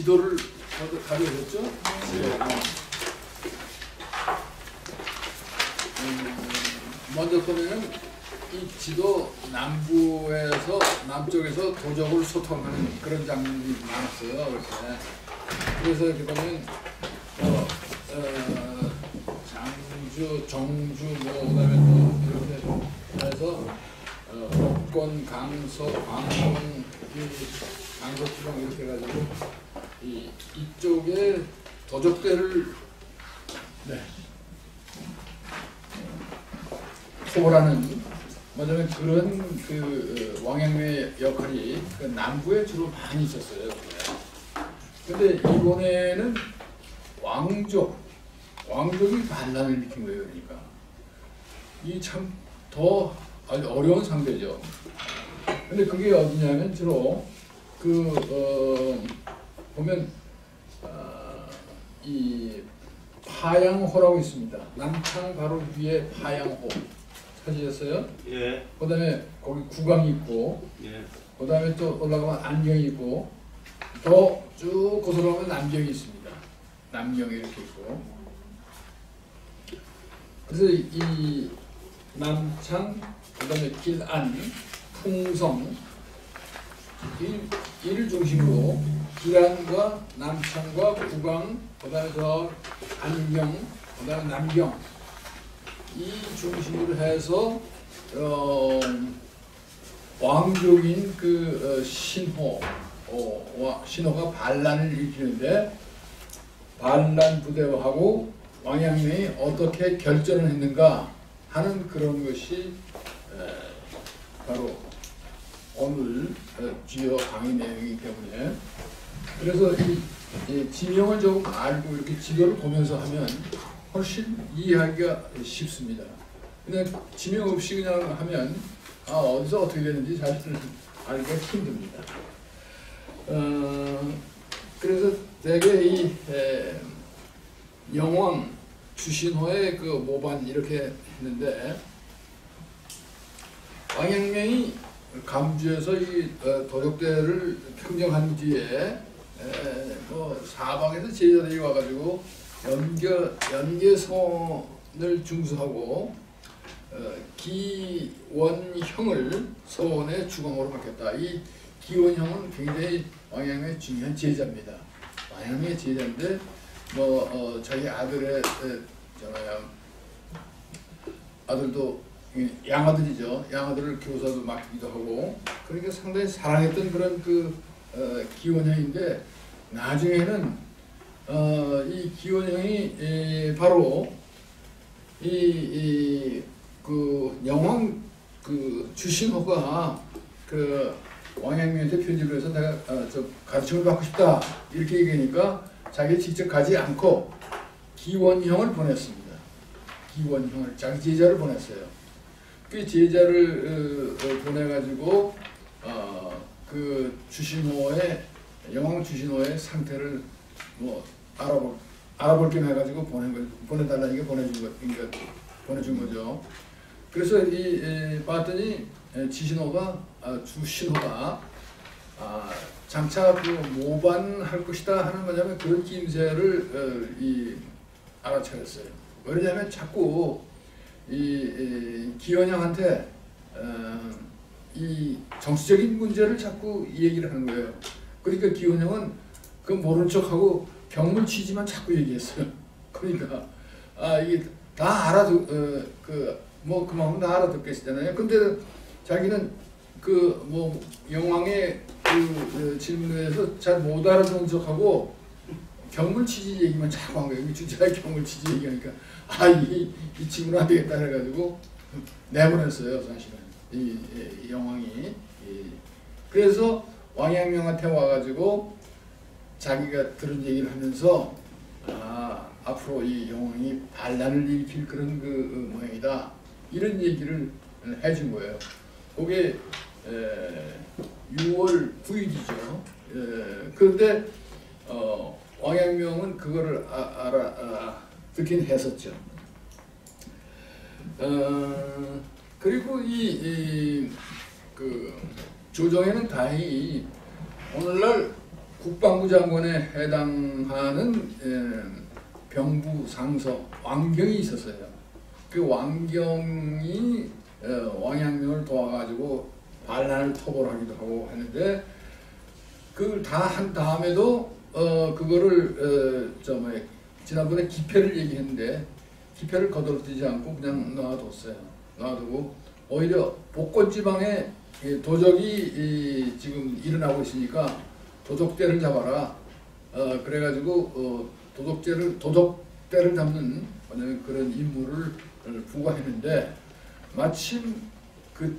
지도를 가져- 가져오셨죠? 네. 음, 먼저 보면은 이 지도 남부에서 남쪽에서 도적을 소통하는 그런 장면이 많았어요. 이렇게. 그래서 이렇게 보면 어, 어, 장주, 정주, 뭐 그다음에 또 이렇게 해서 어, 복권, 강서, 광동, 이 강서 지방 이렇게 해가지고 이 이쪽에 도적대를 네. 토벌하는 뭐냐면 그런 그 어, 왕양의 역할이 그 남부에 주로 많이 있었어요. 근데 이번에는 왕족, 왕족이 반란을 일으킨 거예요. 그러니까 이 참 더 어려운 상대죠. 근데 그게 어디냐면 주로 그 어, 보면 어, 이 파양호라고 있습니다. 남창 바로 위에 파양호 찾으셨어요? 예, 그다음에 거기 구강이 있고 예, 그다음에 또 올라가면 안경이 있고 더쭉 거슬러가면 남경이 있습니다. 남경이 이렇게 있고 그래서 이 남창 그다음에 길안 풍성 이, 이를 중심으로 길안과 남창과 구강 그다음에 저 안경 그다음에 남경. 이 중심으로 해서 어, 왕족인 그 어, 신호 어, 와, 신호가 반란을 일으키는데 반란 부대하고 왕양명이 어떻게 결전을 했는가 하는 그런 것이 에, 바로 오늘 어, 주요 강의 내용이기 때문에 그래서 이, 이 지명을 조금 알고 이렇게 지도를 보면서 하면 훨씬 이해하기가 쉽습니다. 근데 지명 없이 그냥 하면 아 어디서 어떻게 되는지 사실은 알기가 힘듭니다. 어, 그래서 대개 이 에, 영왕 주신호의 그 모반 이렇게 했는데 왕양명이 감주에서 이 어, 도적대를 평정한 뒤에 에, 뭐 사방에서 제자들이 와가지고 연계 연계선을 중수하고 어, 기원형을 서원의 주공으로 맡겼다. 이 기원형은 굉장히 왕양의 중요한 제자입니다. 왕양의 제자인데 뭐 어, 자기 아들의 에, 저 뭐야 아들도 이 양아들이죠. 양아들을 교사도 맡기도 하고 그러니까 상당히 사랑했던 그런 그 어, 기원형인데 나중에는 어, 이 기원형이 에, 바로 이, 이 그 영왕 그 주신호가 그 왕양면한테 편집을 해서 내가 어, 저 가르침을 받고 싶다 이렇게 얘기하니까 자기 직접 가지 않고 기원형을 보냈습니다. 기원형을 자기 제자를 보냈어요. 그 제자를 어, 어, 보내가지고 어, 그 주신호의 영왕 주신호의 상태를 뭐 알아볼 알아볼 겸 해가지고 보낸 거 보내달라니까 보내준 거 그러니까 보내준 거죠. 그래서 이 에, 봤더니 에, 지신호가 아, 주신호가 아, 장차 그 모반할 것이다 하는 거냐면 그런 김새를 어, 이 알아차렸어요. 왜냐하면 자꾸 이, 이 기현양한테 어, 이 정치적인 문제를 자꾸 얘기를 하는 거예요. 그러니까 기현양은 그 모른 척하고 병물 취지만 자꾸 얘기했어요. 그러니까 아 이게 다 알아듣 어, 그뭐 그만큼 다 알아듣겠잖아요. 근데 자기는 그 뭐 영왕의 그 어, 질문에서 잘 못 알아듣는 척하고 경물 취지 얘기만 자꾸 한 거예요. 주자의 경물 취지 얘기하니까 아이 이 친구는 안 되겠다 해가지고 내보냈어요 사실은 이, 이 영왕이 이, 그래서 왕양명한테 와가지고 자기가 들은 얘기를 하면서 아 앞으로 이 영왕이 반란을 일으킬 그런 그 어, 모양이다 이런 얘기를 해준 거예요. 그게 에, 6월 9일이죠. 에, 그런데 어, 왕양명은 그거를 아, 알아 아, 듣긴 했었죠. 어, 그리고 이그 조정에는 다행히 오늘날 국방부 장관에 해당하는 에, 병부 상서 왕경이 있었어요. 그 왕경이 어, 왕양명을 도와가지고 반란을 토벌하기도 하고 했는데 그걸 다 한 다음에도 어 그거를 어, 저 뭐야 지난번에 기패를 얘기했는데 기패를 거들뜨지 않고 그냥 놔뒀어요. 놔두고 오히려 복권 지방에 이 도적이 이 지금 일어나고 있으니까 도적대를 잡아라. 어 그래가지고 어 도적죄를 도적대를 잡는 그런 임무를 부과했는데 마침 그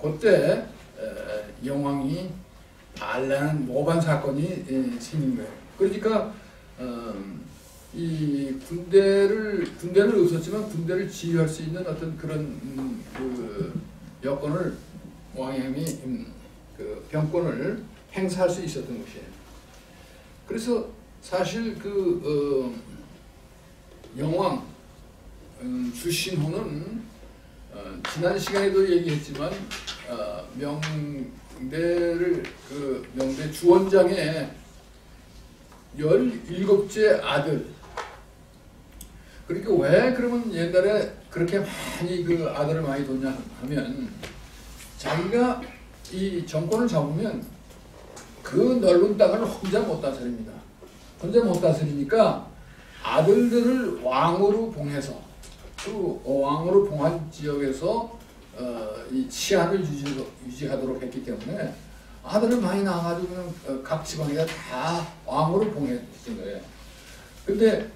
그때 에, 영왕이 반란 모반 사건이 에, 생긴 거예요. 그러니까 어, 이 군대를 군대는 없었지만 군대를 지휘할 수 있는 어떤 그런 음, 그 여건을 왕양이 음, 그 병권을 행사할 수 있었던 것이에요. 그래서 사실 그 어, 영왕 음, 주신호는 어, 지난 시간에도 얘기했지만 어, 명대를 그 명대 주원장의 17째 아들 그러니까 왜 그러면 옛날에 그렇게 많이 그 아들을 많이 뒀냐 하면 자기가 이 정권을 잡으면 그 넓은 땅을 혼자 못 다스립니다. 혼자 못 다스리니까 아들들을 왕으로 봉해서 그 왕으로 봉한 지역에서 어, 이 치안을 유지, 유지하도록 했기 때문에 아들을 많이 낳아가지고 그냥 어, 각 지방에다 다 왕으로 봉해진 거예요. 근데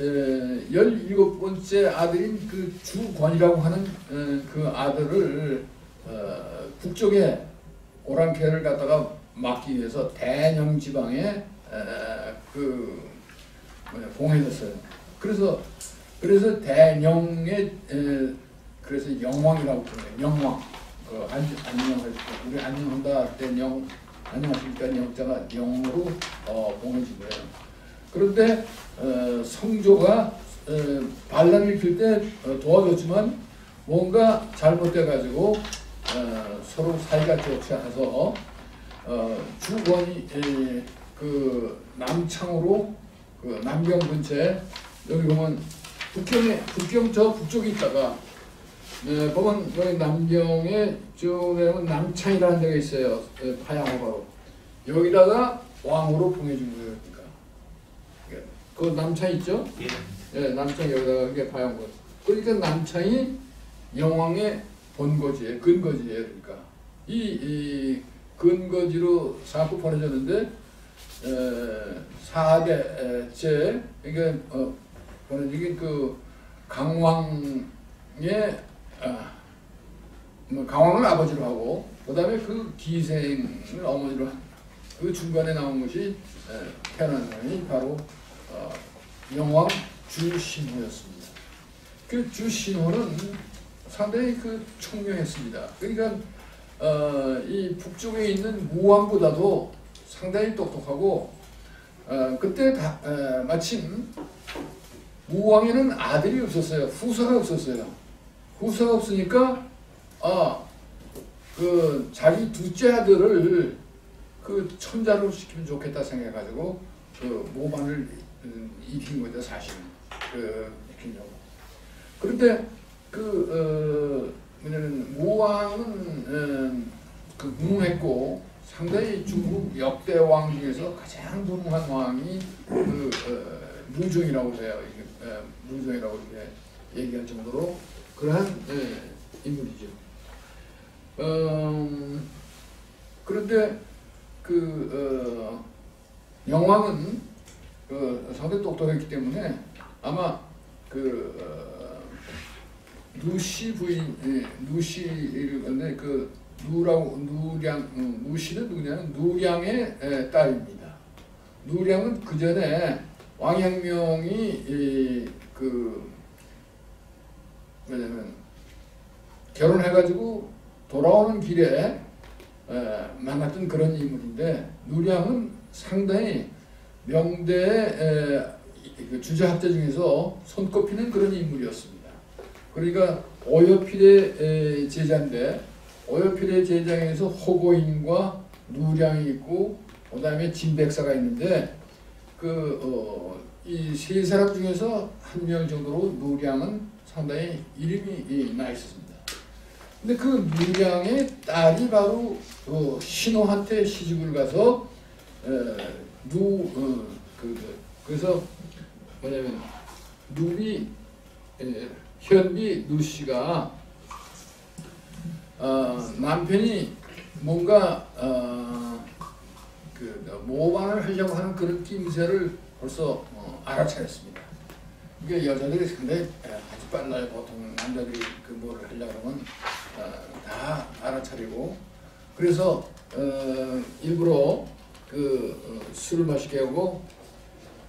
에, 17번째 아들인 그 주권이라고 하는 에, 그 아들을 어, 북쪽에 오랑캐를 갖다가 막기 위해서 대령 지방에 에, 그 뭐냐 봉해졌어요. 그래서 그래서 대령의 에, 그래서 영왕이라고 부르요 영왕. 그 안, 안녕할 때 우리 안녕한다 할 때 영 안녕하십니까 영자가 영으로 어, 봉해진 거예요. 그런데 어, 성조가 어, 반란을 일으킬 때 어, 도와줬지만 뭔가 잘못돼 가지고 어, 서로 사이가 좋지 않아서 어, 주권이 에, 그 남창으로 그 남경 근처에 여기 보면 북경에 북경 저 북쪽에 있다가 네, 보면 여기 남경에 쭉 내면 남창이라는 데가 있어요. 예, 파양호 바로 여기다가 왕으로 봉해준 거예요. 그 남창 있죠? 예, 남창 여기다가 이게 파양호. 그러니까 남창이 영왕의 본거지예요. 근거지예요. 그러니까 이, 이 근거지로 사고 벌어졌는데 에, 4대째 그러니까 어, 이게 그 강왕의 아, 뭐 강왕을 아버지로 하고 그다음에 그 기생을 어머니로 한 그 중간에 나온 것이 에, 태어난 사람이 바로 어, 영왕 주신호였습니다. 그 주신호는 상당히 그 총명했습니다. 그러니까 어, 이 북쪽에 있는 무왕보다도 상당히 똑똑하고 어, 그때 다, 에, 마침 무왕에는 아들이 없었어요. 후사가 없었어요. 후사가 없으니까 아 그 자기 둘째 아들을 그 천자로 시키면 좋겠다 생각해가지고 그 모반을 음, 입힌 거죠 사실은 그 입힌다고. 그런데 그 어, 뭐냐면 무왕은 음, 그 무능했고 상당히 중국 역대 왕 중에서 가장 무능한 왕이 그 어, 무종이라고 해요. 에, 무종이라고 이렇게 얘기할 정도로 그러한 예, 인물이죠. 어, 그런데 그 어, 영왕은 그 상당히 똑똑했기 때문에 아마 그 어, 누시 부인 예, 누시를 건데 그 누라고 누량 음, 누시는 누구냐면 누량의 에, 딸입니다. 누량은 그 전에 왕양명이 이, 그 왜냐면 결혼해가지고 돌아오는 길에 에, 만났던 그런 인물인데 누량은 상당히 명대의 그 주자학자 중에서 손꼽히는 그런 인물이었습니다. 그러니까 오여필의 제자인데 오여필의 제자에서 호고인과 누량이 있고 그 다음에 진백사가 있는데 그이세 사람 중에서 한 명 정도로 노량은 상당히 이름이 예, 나 있었습니다. 근데 그 노량의 딸이 바로 어, 신호한테 시집을 가서 에, 누 어, 그, 그, 그래서 뭐냐면 누비 에, 현비 누 씨가 어, 남편이 뭔가 어, 그 모방을 하려고 하는 그런 낌새를 벌써 어, 알아차렸습니다. 이게 여자들이 상당히 에, 아주 빨라요. 보통 남자들이 그 뭐를 하려고 하면 어, 다 알아차리고 그래서 어, 일부러 그 어, 술을 마시게 하고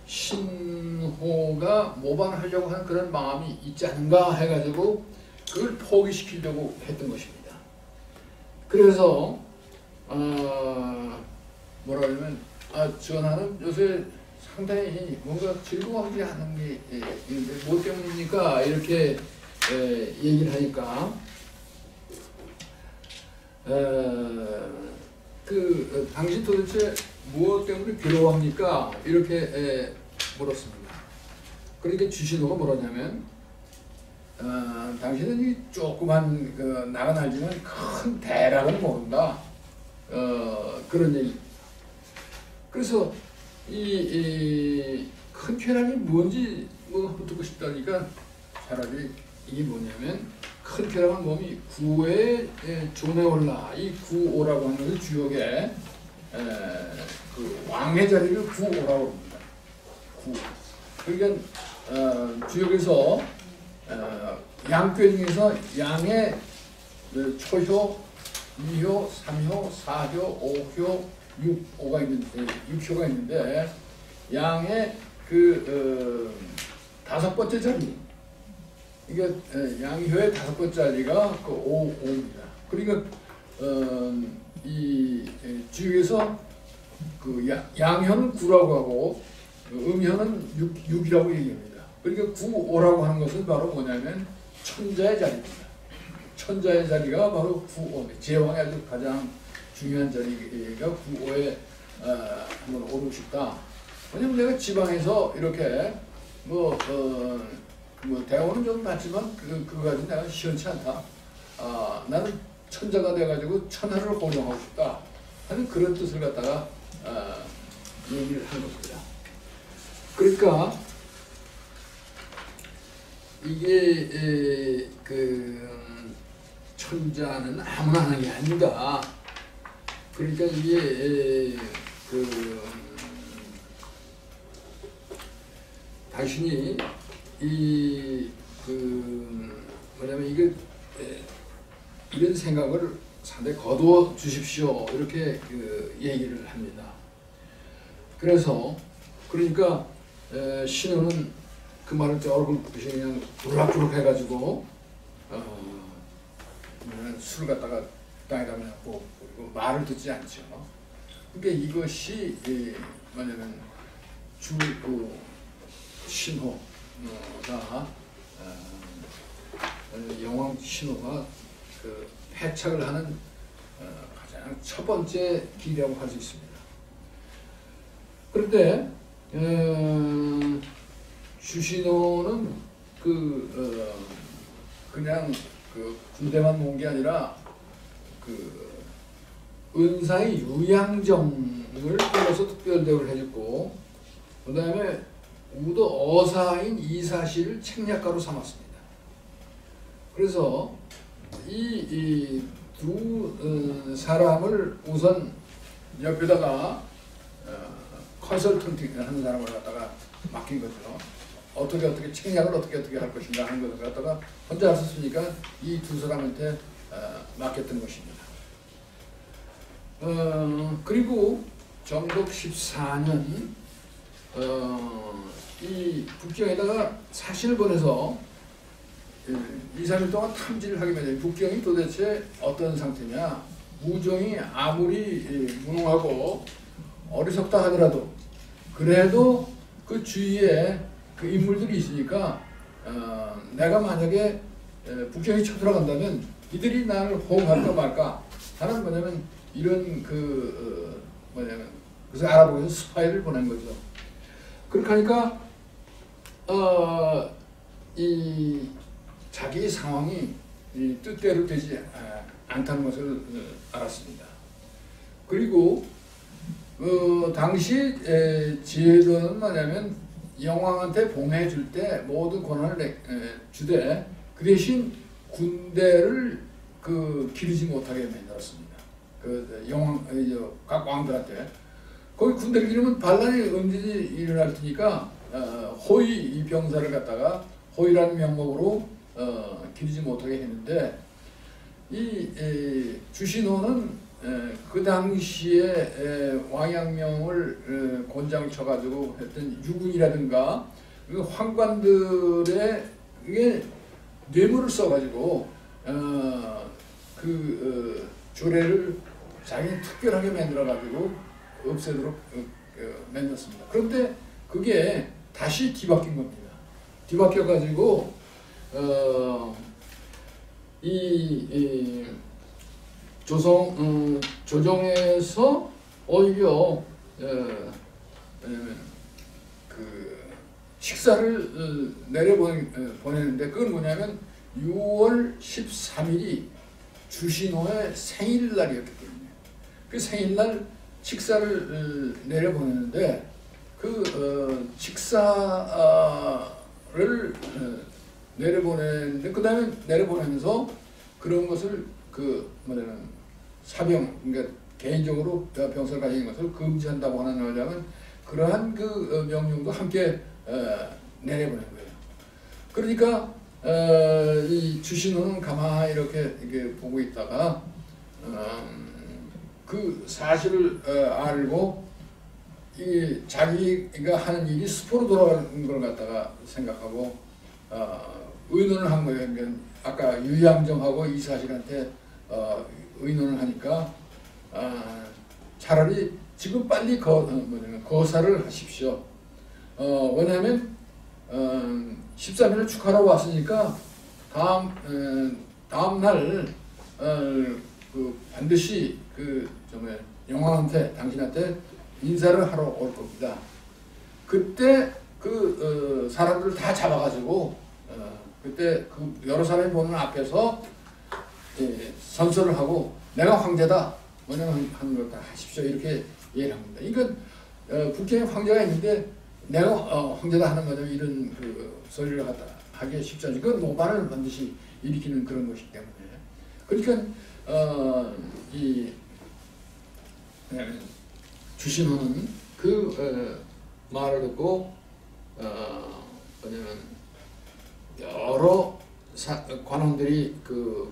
신호가 모방하려고 하는 그런 마음이 있지 않은가 해가지고 그걸 포기시키려고 했던 것입니다. 그래서 어, 뭐라 그러면 아 전하는 요새 상당히 뭔가 즐거워하지 않은 게 예, 있는데 뭐 때문입니까? 이렇게 예, 얘기를 하니까 어, 그 어, 당신 도대체 무엇 때문에 괴로워합니까? 이렇게 에, 물었습니다. 그러니까 주신호가 뭐라냐면 어, 당신은 이 조그만 그 나가 날지만 큰 대락을 모른다. 어, 그런 얘기. 그래서 이큰 쾌락이 뭔지 뭐 듣고 싶다니까 차라리 이게 뭐냐면 큰 쾌락은 몸이 구호의 예, 존에 올라 이 구호라고 하는 것은 주역에 에, 그 왕의 자리를 구호라고 합니다. 구. 그러니까 어, 주역에서 어, 양괴 중에서 양의 그 초효, 이효, 삼효, 사효, 오효, 육호가 있는데 육효가 있는데 양의 그 어, 다섯 번째 자리 이게 에, 양효의 다섯 번째 자리가 그 오, 오입니다. 그러니까 어, 이 에, 주역에서 그 양, 양효는 구라고 하고 그 음효는 육, 육이라고 얘기합니다. 그러니까 구오라고 하는 것은 바로 뭐냐면 천자의 자리입니다. 천자의 자리가 바로 구오, 제왕의 아주 가장 중요한 자리가 구오에 어, 한번 오르고 싶다. 왜냐면 내가 지방에서 이렇게 뭐, 어, 뭐 대우는 좀 받지만 그, 그거 가지고 내가 시원치 않다. 아, 나는 천자가 돼가지고 천하를 호령하고 싶다. 하는 그런 뜻을 갖다가 아, 얘기를 하는 겁니다. 그러니까 이게 에, 그 천자는 아무나 하는 게 아닌가. 그러니까 이게 에, 그 당신이 이그 뭐냐면 이게 에, 이런 생각을 상당히 거두어 주십시오 이렇게 그 얘기를 합니다. 그래서 그러니까 에, 신우는 그 말을 조금 그냥 부락부락 해가지고 어, 술 갖다가 땅에다 놓고 그리고 말을 듣지 않죠. 그러니까 이것이 이 뭐냐면 주그 신호가 어, 영왕 신호가 그 패착을 하는 어, 가장 첫 번째 길이라고 할 수 있습니다. 그런데 어, 주신호는 그 어, 그냥 그 군대만 모은 게 아니라 그 은사의 유양정을 끌어서 특별대우를 해줬고 그 다음에 우도 어사인 이사시를 책략가로 삼았습니다. 그래서 이두 어, 사람을 우선 옆에다가 어, 컨설턴팅 하는 사람을 갖다가 맡긴 거죠. 어떻게 어떻게 책략을 어떻게 어떻게 할 것인가 하는 것을 갖다가 혼자 하셨으니까 이 두 사람한테 어, 맡겼던 것입니다. 어, 그리고 정독 14년 어, 이 북경에다가 사신을 보내서 2, 3일 동안 탐지를 하게 되면 북경이 도대체 어떤 상태냐 무종이 아무리 무능하고 어리석다 하더라도 그래도 그 주위에 그 인물들이 있으니까 어, 내가 만약에 북경이 쳐들어간다면 이들이 나를 호응할까 말까 하는 뭐냐면 이런 그 어, 뭐냐면 그래서 알아보기 위해서 스파이를 보낸 거죠. 그렇게 하니까 어, 이 자기 상황이 이 뜻대로 되지 아, 않다는 것을 어, 알았습니다. 그리고 어, 당시 에, 제도는 뭐냐면 영왕한테 봉해 줄 때 모든 권한을 주되 그 대신 군대를 그 기르지 못하게 만들었습니다. 그 영왕 어, 저, 각 왕들한테 거기 군대를 기르면 반란이 언제든지 일어날 테니까 어, 호위 이 병사를 갖다가 호위라는 명목으로 어, 기르지 못하게 했는데 이 에, 주신호는 에, 그 당시에 에, 왕양명을 에, 권장을 쳐가지고 했던 유군이라든가 그 황관들의 뇌물을 써가지고 어, 그 어, 조례를 자기 특별하게 만들어가지고 없애도록 어, 어, 만들었습니다. 그런데 그게 다시 뒤바뀐 겁니다. 뒤바뀌어가지고 어, 이, 이 조성 음, 조정에서 오히려 어, 그 식사를 어, 내려보내 어, 보내는데 그건 뭐냐면 6월 13일이 주신호의 생일날이었기 때문에 그 생일날 식사를 어, 내려보내는데 그 어, 식사를 어, 내려보내는데 그 다음에 내려보내면서 그런 것을 그 뭐냐면 사병 그러니까 개인적으로 병사를 가진 것을 금지한다고 하는 말하자면 그러한 그 어, 명령도 함께 어, 내려보낸 거예요. 그러니까 어, 이 주신호는 가만히 이렇게, 이렇게 보고 있다가 음, 그 사실을 어, 알고 이 자기가 하는 일이 스포로 돌아가는 걸 갖다가 생각하고 어, 의논을 한 거예요. 아까 유양정하고 이사실한테 어, 의논을 하니까 아, 차라리 지금 빨리 거, 어, 뭐냐면 거사를 하십시오. 어, 왜냐하면 어, 13일을 축하하러 왔으니까 다음 어, 다음 날 어, 그 반드시 그 영왕한테 당신한테 인사를 하러 올 겁니다. 그때 그 어, 사람들을 다 잡아가지고 어, 그때 그 여러 사람이 보는 앞에서 예, 선서를 하고 내가 황제다 뭐냐면 하는 걸다 하십시오 이렇게 얘기를 합니다. 이건 어, 북경에 황제가 있는데 내가 어, 황제다 하는 거냐면 이런 그 소리를 갖다 하기 쉽지 않죠. 그건 노반을 반드시 일으키는 그런 것이기 때문에 그러니까 어, 이 예, 주신호는 그 어, 말을 듣고 어, 뭐냐면 여러 사, 관원들이 그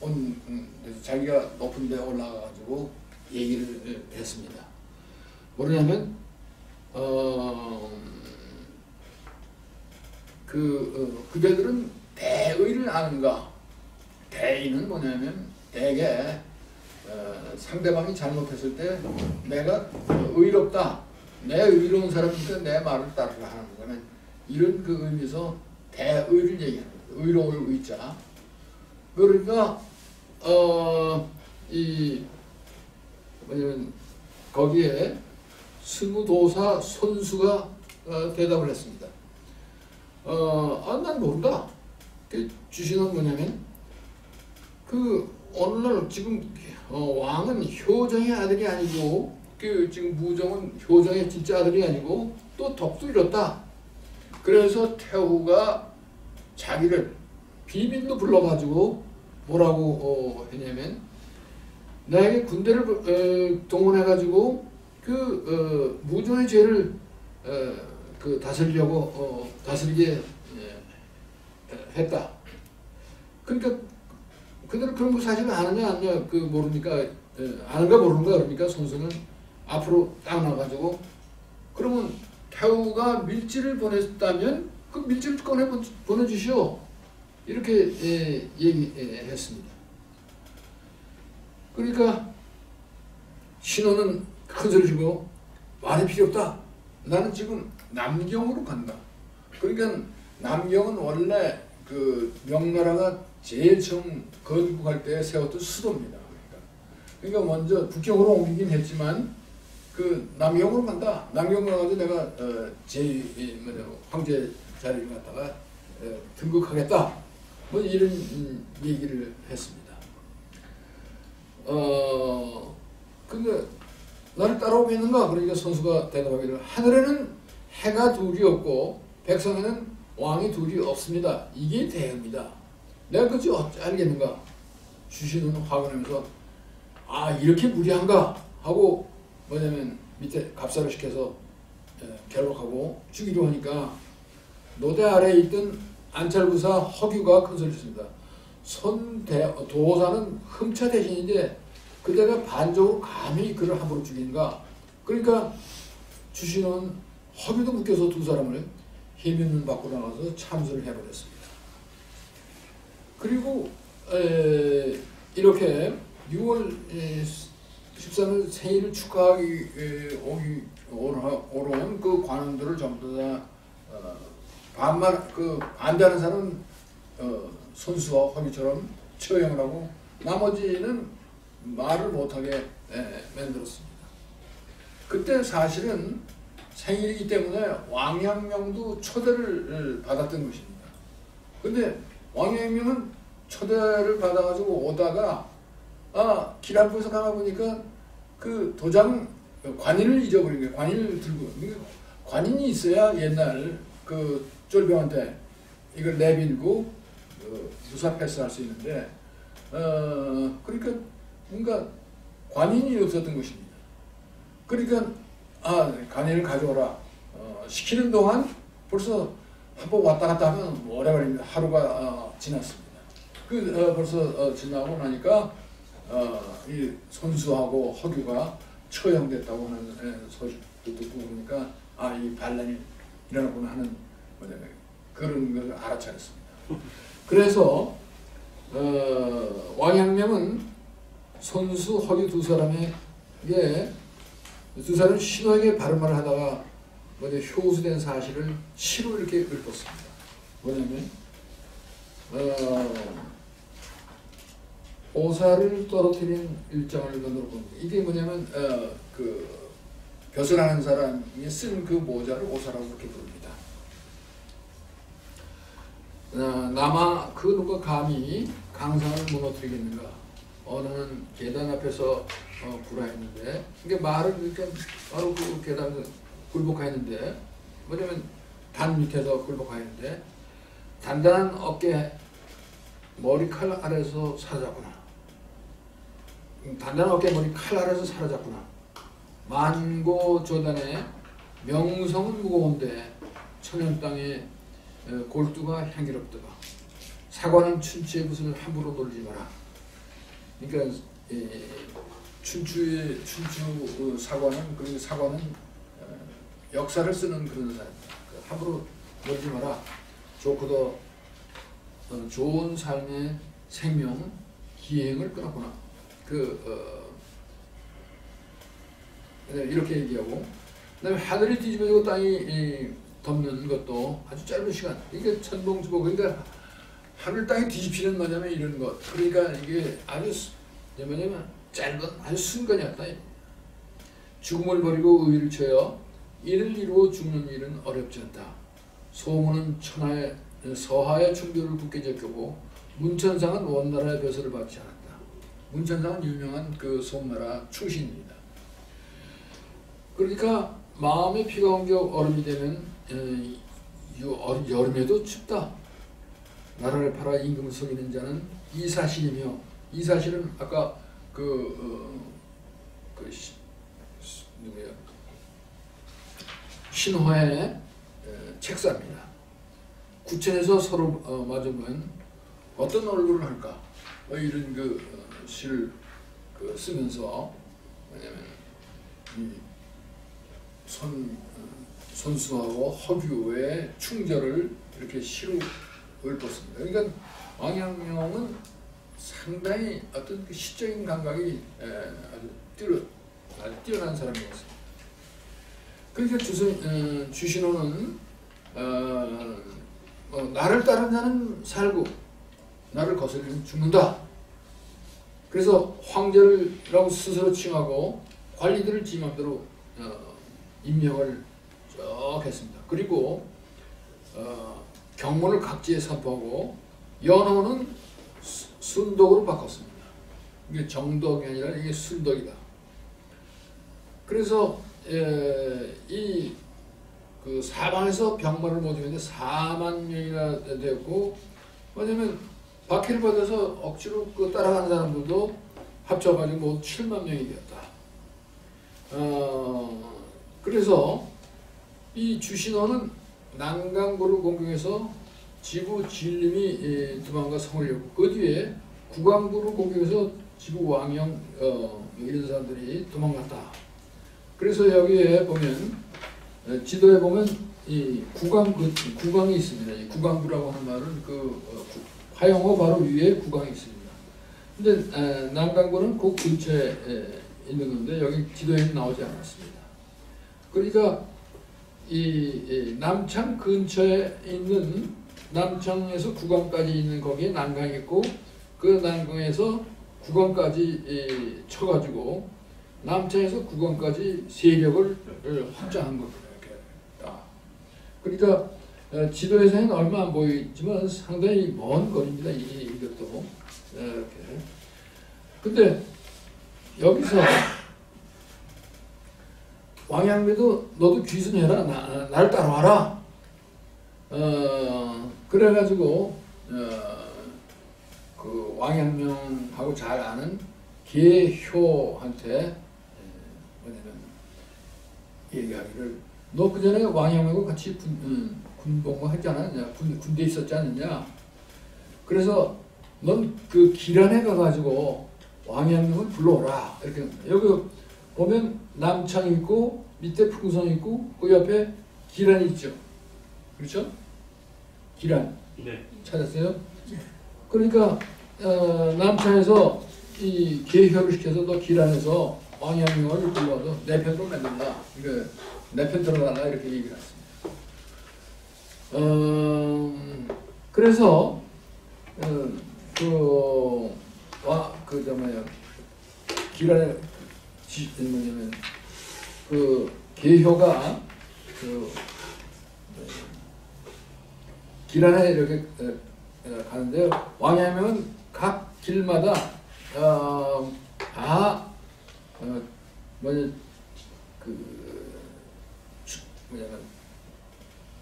온, 음, 자기가 높은 데 올라가가지고 얘기를 했습니다. 뭐냐면, 어, 그, 어, 그대들은 대의를 아는가? 대의는 뭐냐면, 대개, 어, 상대방이 잘못했을 때 내가 의롭다. 내 의로운 사람이니까 내 말을 따르라 하는 거는 이런 그 의미에서 대의를 얘기하는 거예요. 의로울 의자. 그러니까 어, 이, 뭐냐면, 거기에 승우도사 손수가 어, 대답을 했습니다. 어, 아, 난 모른다. 그 주시는 뭐냐면, 그, 오늘날 지금, 어, 왕은 효정의 아들이 아니고, 그, 지금 무정은 효정의 진짜 아들이 아니고, 또 덕도 잃었다. 그래서 태후가 자기를 비밀로 불러가지고, 뭐라고 어, 했냐면 나에게 군대를 어, 동원해가지고 그 어, 무정의 죄를 어, 그 다스리려고 어, 다스리게 예, 했다. 그러니까 그들은 그런 거 사실 아느냐 아느냐 그 모르니까 예, 아는가 모르는가 그러니까 선수는 앞으로 딱 나가지고 그러면 태우가 밀지를 보냈다면 그 밀지를 꺼내 보내주시오. 이렇게 예, 얘기했습니다. 그러니까 신호는 큰 소리 치고 말이 필요 없다. 나는 지금 남경으로 간다. 그러니까 남경은 원래 그 명나라가 제일 처음 건국할 때 세웠던 수도입니다. 그러니까, 그러니까 먼저 북경으로 옮기긴 했지만 그 남경으로 간다. 남경으로 가서 내가 어, 제 뭐냐 황제 자리를 갖다가 어, 등극하겠다. 뭐 이런 음, 얘기를 했습니다. 어 근데 나를 따라오겠는가? 그러니까 선수가 대답하기를 하늘에는 해가 둘이 없고 백성에는 왕이 둘이 없습니다. 이게 대입니다. 내가 그지 어찌 알겠는가? 주시는 화가 나면서 아 이렇게 무리한가? 하고 뭐냐면 밑에 갑사를 시켜서 예, 괴롭하고 죽이려 하니까 노대 아래에 있던 안찰부사 허규가 큰 소리를 습니다 손대 도사는 흠차 대신인데 그대가 반적으로 감히 그를 함부로 죽이는가? 그러니까 주신은 허비도 묶여서 두 사람을 해면문 밖으로 나가서 참수를 해버렸습니다. 그리고 에, 이렇게 6월 13일 생일을 축하하기 에, 오기 오러 그 관원들을 전부 다 어, 반말 그 반대하는 사람은 어, 손수와 허비처럼 처형을 하고 나머지는 말을 못하게 예, 만들었습니다. 그때 사실은 생일이기 때문에 왕양명도 초대를 받았던 것입니다. 근데 왕양명은 초대를 받아가지고 오다가 아, 길 앞에서 가보니까 그 도장 관인을 잊어버린 거예요. 관인을 들고 관인이 있어야 옛날 그 쫄병한테 이걸 내밀고 어, 무사 패스할 수 있는데 어 그러니까 뭔가 관인이 없었던 것입니다. 그러니까 아 관인을 가져오라 어, 시키는 동안 벌써 한 번 왔다 갔다 하면 오래 걸립니다. 하루가 어, 지났습니다. 그 어, 벌써 어, 지나고 나니까 어, 이 손수하고 허규가 처형됐다고 하는 예, 소식도 듣고 그러니까 아 이 반란이 일어나구나 하는 그런 것을 알아차렸습니다. 그래서 어, 왕양명은 손수, 허기 두 사람에게 두 사람 신호에게 바른 말을 하다가 뭐냐 효수된 사실을 시로 이렇게 읊었습니다. 뭐냐면 어, 오사를 떨어뜨린 일정을 눈으로 봅니다. 이게 뭐냐면 어, 그 벼슬하는 사람이 쓴 그 모자를 오사라고 그렇게 부릅니다. 어, 남아 그 누가 감히 강상을 무너뜨리겠는가? 어느는 계단 앞에서 어, 불화했는데 이게 말을 이렇게 바로 그 계단 굴복하였는데 뭐냐면 단 밑에서 굴복하였는데 단단한 어깨 머리칼 아래서 사라졌구나. 음, 단단한 어깨 머리 칼 아래서 사라졌구나. 만고 조단에 명성은 무거운데 천연 어, 골두가 향기롭더라. 사과는 춘추의 붓을 함부로 놀지 마라. 그러니까 예, 춘추의 춘추 그 사관은 그 사관은 어, 역사를 쓰는 그런 사람입니다. 그 함부로 놀지 마라. 좋고도 어, 좋은 삶의 생명 기행을 끊었구나. 그 어, 이렇게 얘기하고 그다음에 하늘이 뒤집어지고 땅이 덮는 것도 아주 짧은 시간. 이게 천봉주보 그러니까 하늘 땅이 뒤집히는 뭐냐면 이런 것. 그러니까 이게 아주 뭐냐면 짧은 아주 순간이었다. 죽음을 버리고 의를 쳐여 이를 이루어 죽는 일은 어렵지 않다. 소문은 천하의 서하의 충돌을 굳게 적고 문천상은 원나라의 벼슬을 받지 않았다. 문천상은 유명한 그 송나라 충신입니다. 그러니까 마음의 피가 옮겨 얼음이 되면 여름에도 춥다. 나라를 팔아 임금을 속이는 자는 이 사실이며 이 사실은 아까 그, 어, 그 시, 누구야 신화의 책사입니다. 구천에서 서로 어, 마주보면 어떤 얼굴을 할까? 뭐 이런 그 어, 시를 그 쓰면서 왜냐면 손 어, 손수하고 허규의 충절을 이렇게 시로 읊었습니다. 그러니까 왕양명은 상당히 어떤 그 시적인 감각이 아주 뛰어 아주 뛰어난 사람이었습니다. 그러니까 주신, 어, 주신호는 어, 어, 나를 따른 자는 살고 나를 거스르면 죽는다. 그래서 황제라고 스스로 칭하고 관리들을 지 맘대로 어, 임명을 쭉 했습니다. 그리고 어, 경문을 각지에 선포하고 연호는 수- 순덕으로 바꿨습니다. 이게 정덕이 아니라 이게 순덕이다. 그래서 에, 이 그 사방에서 병마를 모집했는데 4만 명이나 되었고 왜냐면 박해를 받아서 억지로 그 따라간 사람들도 합쳐가지고 모두 7만 명이 되었다. 어, 그래서 이 주신호는 난강부를 공격해서 지부 진림이 예, 두만과 성을 이뤘고 그 뒤에 국왕부를 공격해서 지부 왕영 어, 이런 사람들이 도망갔다. 그래서 여기에 보면 어, 지도에 보면 이 국왕 그 국왕이 있습니다. 이 국왕부라고 하는 말은 그 어, 구- 화영호 바로 위에 국왕이 있습니다. 근데 에, 남강부는 그 근처에 에, 있는 건데 여기 지도에 나오지 않았습니다. 그러니까 이, 이 남창 근처에 있는 남창에서 구강까지 있는 거기에 난강이 있고 그 난강에서 구강까지 이, 쳐가지고 남창에서 구강까지 세력을 확장한 겁니다. 그러니까 어, 지도에서는 얼마 안 보이지만 상당히 먼 거리입니다. 이, 이것도 어, 이렇게. 근데 여기서 왕양미도 너도 귀순해라 나, 날 따라와라 어 그래가지고 어, 그 왕양명하고 잘 아는 계효한테 에, 뭐냐면 얘기하기를 너 그전에 왕양하고 같이 군, 음, 군복무 했지 않았냐 군, 군대 있었지 않느냐 그래서 넌 그 기란에 가가지고 왕양명을 불러오라 이렇게 합니다. 여기 보면 남창 있고 밑에 풍선 있고 그 옆에 기란 있죠. 그렇죠? 기란 네. 찾았어요? 그러니까 어, 남창에서 이 계획을 시켜서 너 기란에서 왕양명을 불러서 내 편으로 만든다. 이게 내 편 들어가라 이렇게 얘기를 했습니다. 어, 그래서 어, 그 와 그 저 뭐야 기란에 지 뭐냐면 그 계효가 그 어, 기란에 이렇게 가는데 왕양명은 각 길마다 어, 다 어, 뭐냐 그 추- 뭐냐면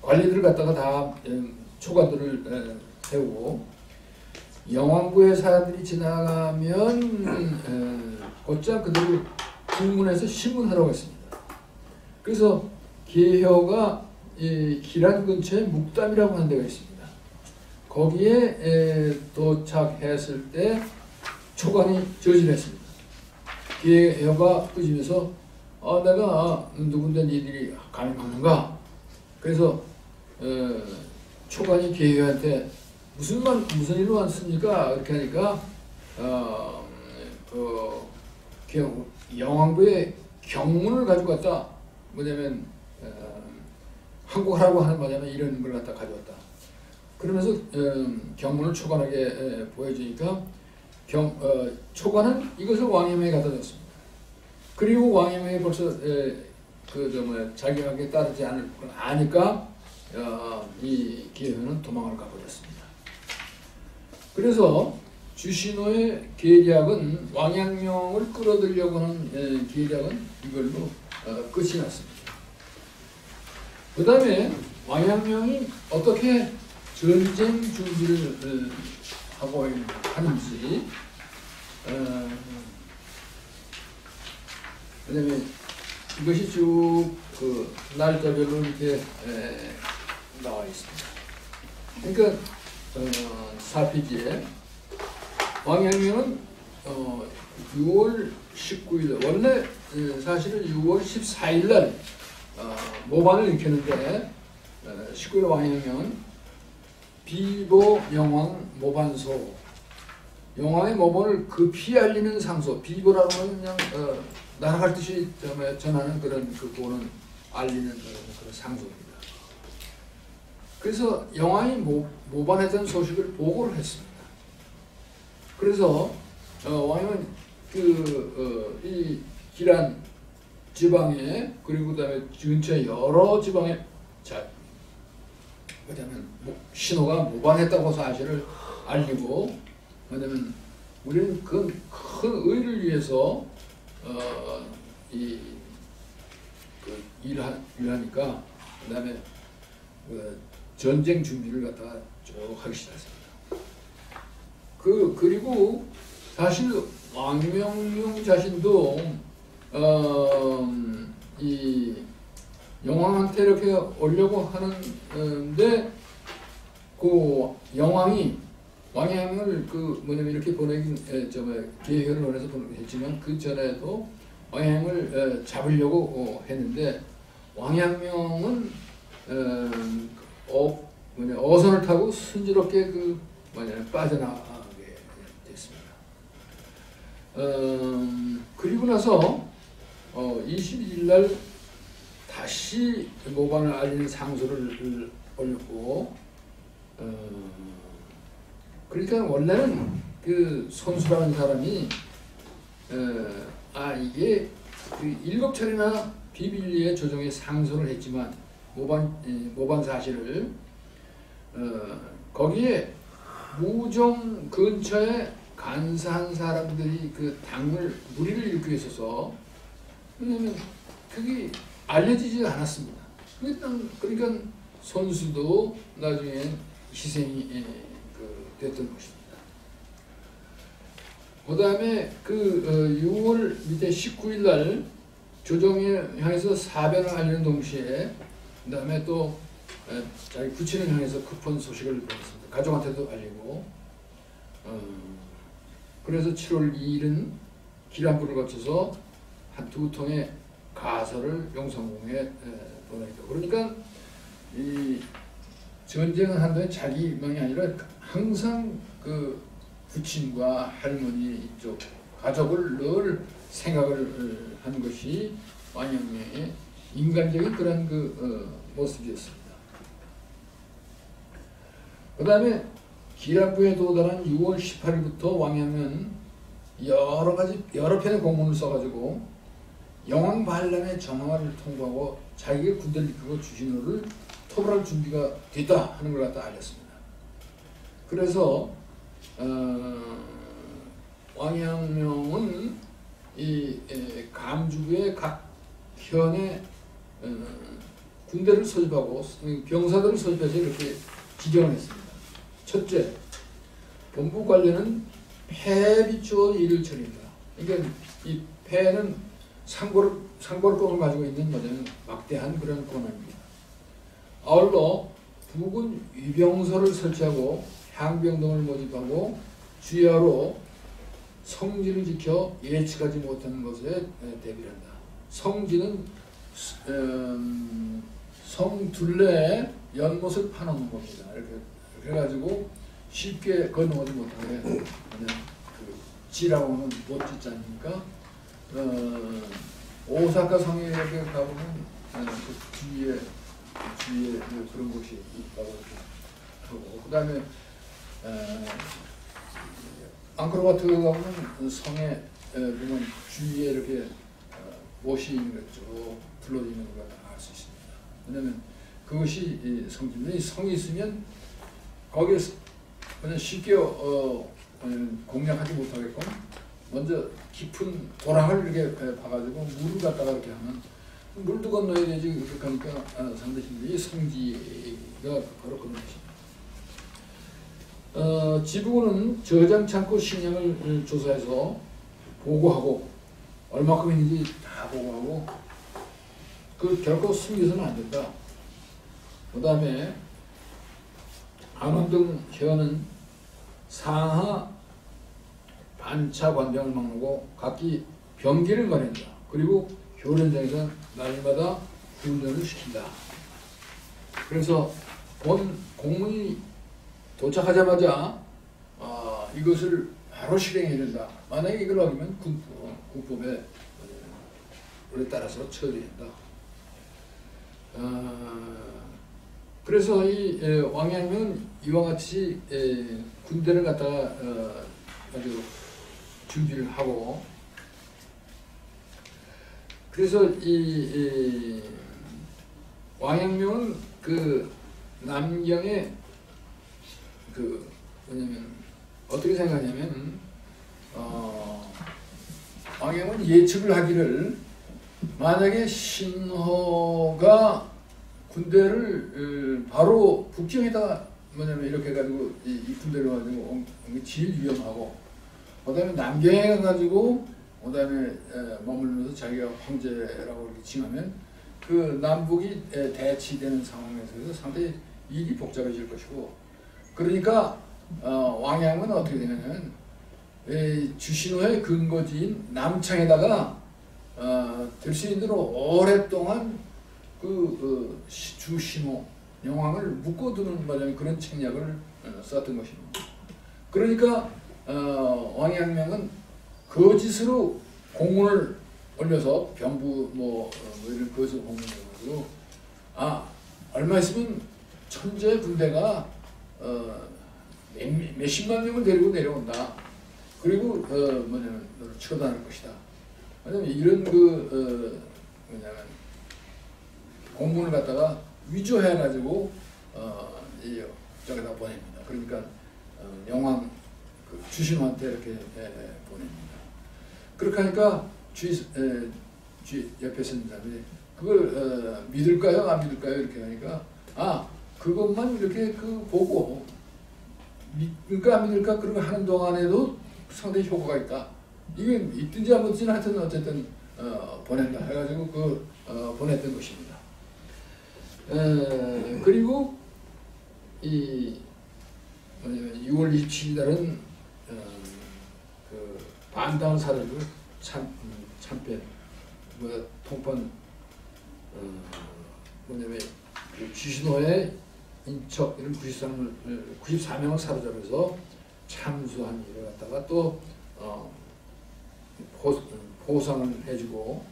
관리들을 갖다가 다 음, 초관들을 에, 세우고 영왕부의 사람들이 지나가면 에, 곧장 그들을 국문에서 신문하라고 했습니다. 그래서 계효가 이 기란 근처에 묵담이라고 하는 데가 있습니다. 거기에 에, 도착했을 때 초관이 저질했습니다. 계효가 끄집면서 어, 내가 누군데 니들이 감히 막는가? 그래서 어, 초관이 계효한테 무슨 말 무슨 일로 왔습니까? 이렇게 하니까 어, 그 경- 영왕부의 경문을 가지고 왔다. 뭐냐면 어, 항복하라고 하는 뭐냐면 이런 걸 갖다 가져왔다. 그러면서 어, 경문을 초관에게 에, 보여주니까 경, 어, 초관은 이것을 왕임에 갖다 줬습니다. 그리고 왕임에 벌써 그저 뭐야 자기에게 따르지 않을 걸 아니까 어, 이 기회는 도망을 가버렸습니다. 그래서 주신호의 계략은 왕양명을 끌어들려고 하는 에, 계략은 이걸로 어, 끝이 났습니다. 그 다음에 왕양명이 어떻게 전쟁 준비를 어, 하고 하는지 어, 왜냐면 이것이 쭉 그 날짜별로 이렇게 에, 나와 있습니다. 그러니까 어, 4페이지에 왕양명은 어, 6월 19일 원래 에, 사실은 6월 14일 날 어, 모반을 익혔는데 어, 19일 왕양명은 비보 영왕 모반소 영왕의 모반을 급히 알리는 상소 비보라고 하면 그냥 어, 날아갈 듯이 저 뭐야, 전하는 그런 그 보는 알리는 그런, 그런 상소입니다. 그래서 영왕이 모, 모반했던 소식을 보고를 했습니다. 그래서 어, 왕은 그이 기란 지방에 그리고 그다음에 근처 여러 지방에 자 뭐냐면 뭐 신호가 모방했다고 사실을 알리고 뭐냐면 우리는 그 큰 의를 위해서 어 이 그 일하, 일하니까 그 다음에 그 전쟁 준비를 갖다가 쭉 하기 시작했습니다. 그 그리고 사실 왕명용 자신도 어 이 영왕한테 이렇게 오려고 하는데 그 영왕이 왕양을 그 뭐냐면 이렇게 보내긴 에, 계획을 원해서 보냈지만 그 전에도 왕양을 에, 잡으려고 어, 했는데 왕양명은 어, 어 뭐냐 어선을 타고 순조롭게 그 뭐냐 빠져나가게 됐습니다. 어, 그리고 나서 어, 22일 날 다시 모반을 알리는 상소를 올렸고 어, 그러니까 원래는 그 손수라는 사람이 어, 아 이게 그 일곱 차례나 비빌리의 조정에 상소를 했지만 모반 에, 모반 사실을 어, 거기에 무정 근처에 간사한 사람들이 그 당을 무리를 일으키고 있어서 왜냐면 그게 알려지지 않았습니다. 그러니까, 그러니까 선수도 나중에 희생이 에, 그 됐던 것입니다. 그 다음에 그 어, 6월 밑에 19일 날 조정에 향해서 사변을 알리는 동시에 그 다음에 또 에, 자기 부친을 향해서 급한 소식을 보냈습니다. 가족한테도 알리고 어, 그래서 7월 2일은 기란부를 거쳐서 한 두 통의 가설을 용성공에 에, 보내니까 그러니까 이 전쟁을 한다면 자기만이 아니라 항상 그 부친과 할머니 이쪽 가족을 늘 생각을 하는 것이 왕영명의 인간적인 그런 그 어, 모습이었습니다. 그 다음에 기란부에 도달한 6월 18일부터 왕양은 여러 가지 여러 편의 공문을 써가지고 영왕 반란의 정황을 통보하고 자기의 군대를 이끌고 주신호를 토벌할 준비가 됐다 하는 걸 갖다 알렸습니다. 그래서 어, 왕양명은 이 에, 감주의 각 어, 군대를 소집하고 병사들을 소집해서 이렇게 지정을 했습니다. 첫째, 본부 관련은 폐 비추어 일을 처리한다. 그러니까 이 폐는 상고를 상고권을 가지고 있는 뭐냐면 막대한 그런 권한입니다. 아울러 부군 위병소를 설치하고 향병 등을 모집하고 주야로 성지를 지켜 예측하지 못하는 것에 대비한다. 성지는 음, 성 둘레에 연못을 파놓는 겁니다. 이렇게 그래가지고 쉽게 건너오지 못하게 그 지라고는 못 짓지 않습니까? 어, 오사카 성에 이렇게 가보면 그 주위에 주위에 그런 곳이 있다고 하고 그 다음에 앙코르와트 가보면 성에 보면 주위에 이렇게 것으로 둘러져 있는 걸 알 수 있습니다. 왜냐하면 그것이 성지인데 성이 있으면 거기에 그냥 쉽게 어, 공략하지 못하게끔 먼저 깊은 도랑을 이렇게 봐가지고 물을 갖다가 이렇게 하면 물도 건너야 되지 그렇게 하니까 아, 상당히 이 성지가 바로 그런 것입니다. 어, 지부는 저장 창고 식량을 조사해서 보고하고 얼마큼 있는지 다 보고 하고 그 결코 숨겨서는 안 된다. 그 다음에 안원등 현은 상하 반차 관병을 막고 각기 병기를 마련다. 그리고 교련장에서 날마다 훈련을 시킨다. 그래서 본 공문이 도착하자마자 어, 이것을 바로 실행해야 된다. 만약에 이걸 어기면 군법, 군법에 따라서 처리한다. 어, 그래서 이 에, 왕양은 이와 같이 에, 군대를 갖다가 어, 아주 준비를 하고 그래서 이, 이 왕양명은 그 남경의 그 뭐냐면 어떻게 생각하냐면 어, 왕양은 예측을 하기를 만약에 신호가 군대를 어, 바로 북경에다 뭐냐면 이렇게 해가지고 이, 이 군대를 가지고 제일 위험하고 그다음에 남경에 가지고 그다음에 에, 머물면서 자기가 황제라고 이렇게 칭하면 그 남북이 에, 대치되는 상황에서 상당히 일이 복잡해질 것이고 그러니까 어, 왕양은 어떻게 되냐면 이 주신호의 근거지인 남창에다가 어, 될수 있는 대로 오랫동안 그, 그 시- 주신호 영왕을 묶어두는 말하는 그런 책략을 어, 썼던 것입니다. 그러니까 어, 왕양명은 거짓으로 공문을 올려서 병부 뭐, 어, 뭐 이런 거짓 공문을 아 얼마 있으면 천재 군대가 어, 몇, 몇십만 명을 데리고 내려온다. 그리고 어, 뭐냐면 너를 쳐다할 것이다. 왜냐면 이런 그 어, 뭐냐면 공문을 갖다가 위조해 가지고 어, 이 저기다 보냅니다. 그러니까 어, 영왕 그 주신호한테 이렇게 에, 에, 보냅니다. 그렇게 하니까 주, 에, 주 옆에 있는 사람이 그걸 어, 믿을까요? 안 믿을까요? 이렇게 하니까 아 그것만 이렇게 그 보고 믿을까 안 믿을까 그런 거 하는 동안에도 상당히 효과가 있다. 이게 있든지 안 있든지 하여튼 어쨌든 어, 보낸다 해가지고 그 어, 보냈던 것입니다. 에, 그리고 이 뭐냐면 6월 27일 날은 어, 그 반당 사례를 참 음, 참패 뭐 통판 어, 뭐냐면 그 주신호의 인척 이런 93을 94명을 사로잡아서 참수한 일을 갖다가 또 어, 보, 보상을 해주고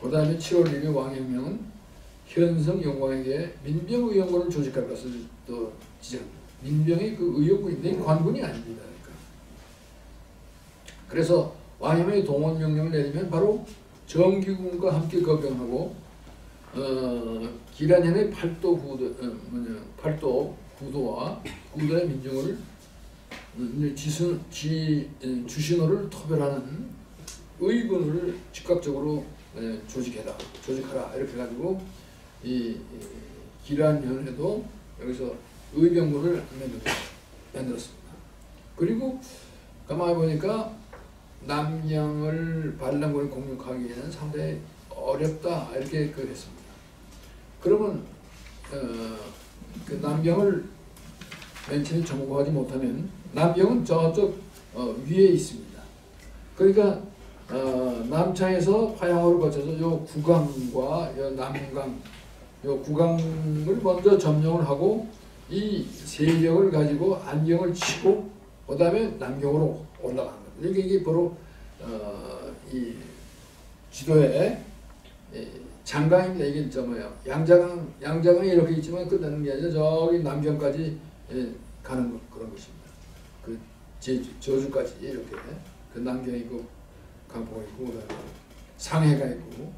그 다음에 7월 1일 왕혁명은 현성 영광에게 민병의원군을 조직할 것을 또 지적합니다. 민병의 그 의원군인데 관군이 아닙니다. 그러니까. 그래서 왕혁명이 동원 명령을 내리면 바로 정기군과 함께 거병하고 어, 기란현의 팔도 구도 어, 뭐냐 팔도 구도와 구도의 민중을 어, 지순 지 에, 주신호를 토별하는 의군을 즉각적으로 에, 조직해라 조직하라 이렇게 해가지고 이, 이 기란현에도 여기서 의병군을 만들- 만들었습니다. 그리고 가만히 보니까 남양을 반란군을 공격하기에는 상당히 어렵다 이렇게 그 했습니다. 그러면 어, 그 남경을 맨 처음에 정복하지 못하면 남경은 저쪽 어, 위에 있습니다. 그러니까 어, 남창에서 화양호를 거쳐서 요 구강과 요 남강 요 구강을 먼저 점령을 하고 이 세력을 가지고 안경을 치고 그 다음에 남경으로 올라간 겁니다. 이게 이게 바로 어, 이 지도에 이 장강입니다. 이게 저 뭐야 양자강 양자강이 이렇게 있지만 끝나는 게 아니라 저기 남경까지 예, 가는 것, 그런 것입니다. 그 제주 저주까지 이렇게 그 남경이 있고 강포가 있고 그다음에 상해가 있고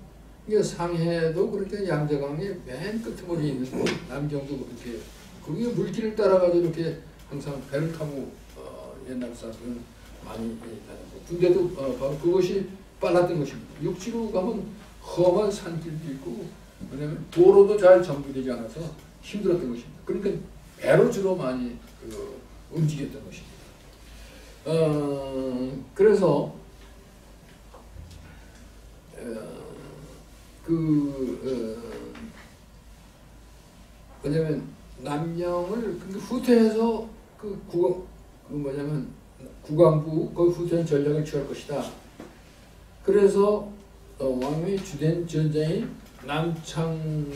이게 상해도 그렇게 양자강의 맨 끝머리에 있는 남경도 그렇게 그게 물길을 따라가지고 이렇게 항상 배를 타고 어, 옛날 사람들은 많이 다녔고 군대도 어, 바로 그것이 빨랐던 것입니다. 육지로 가면 험한 산길도 있고 왜냐면 도로도 잘 정비되지 않아서 힘들었던 것입니다. 그러니까 배로 주로 많이 그 움직였던 것입니다. 어, 그래서 어, 그 어, 뭐냐면 남영을 그 후퇴해서 그 국왕 그 뭐냐면 국왕부 그 후퇴한 전략을 취할 것이다. 그래서 어, 왕의 주된 전쟁이 남창과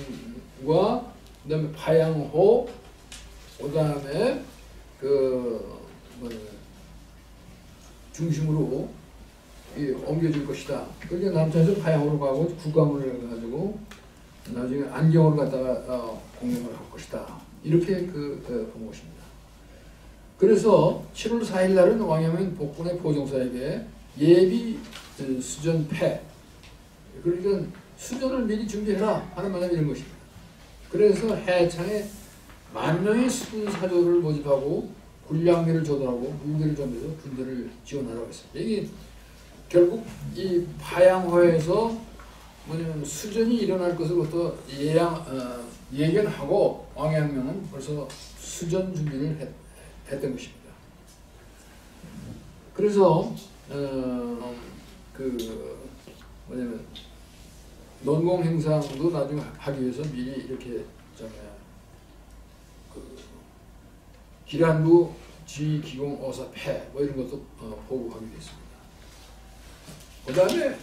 그다음에 파양호 그다음에 그 뭐냐 중심으로 이 옮겨질 것이다. 그러니까 남창에서 파양으로 가고 국감을 가지고 나중에 안경으로 갖다가 어, 공연을 할 것이다. 이렇게 그, 어, 본 것입니다. 그래서 7월 4일 날은 왕양은 복군의 포종사에게 예비 어, 수전패 그러니까 수전을 미리 준비해라 하는 말은 이런 것입니다. 그래서 해창에 만 명의 수군 사조를 모집하고 군량미를 조달하고 무기를 전해서 군대를 지원하라고 했습니다. 이게 결국 이 파양호에서 뭐냐면 수전이 일어날 것을 부터 예양 어, 예견하고 왕양명은 벌써 수전 준비를 했, 했던 것입니다. 그래서 어, 그 뭐냐면 논공 행상도 나중에 하기 위해서 미리 이렇게 저 뭐야 그 기란부 지 기공 어사 폐뭐 이런 것도 어, 보고하게 됐습니다. 그 다음에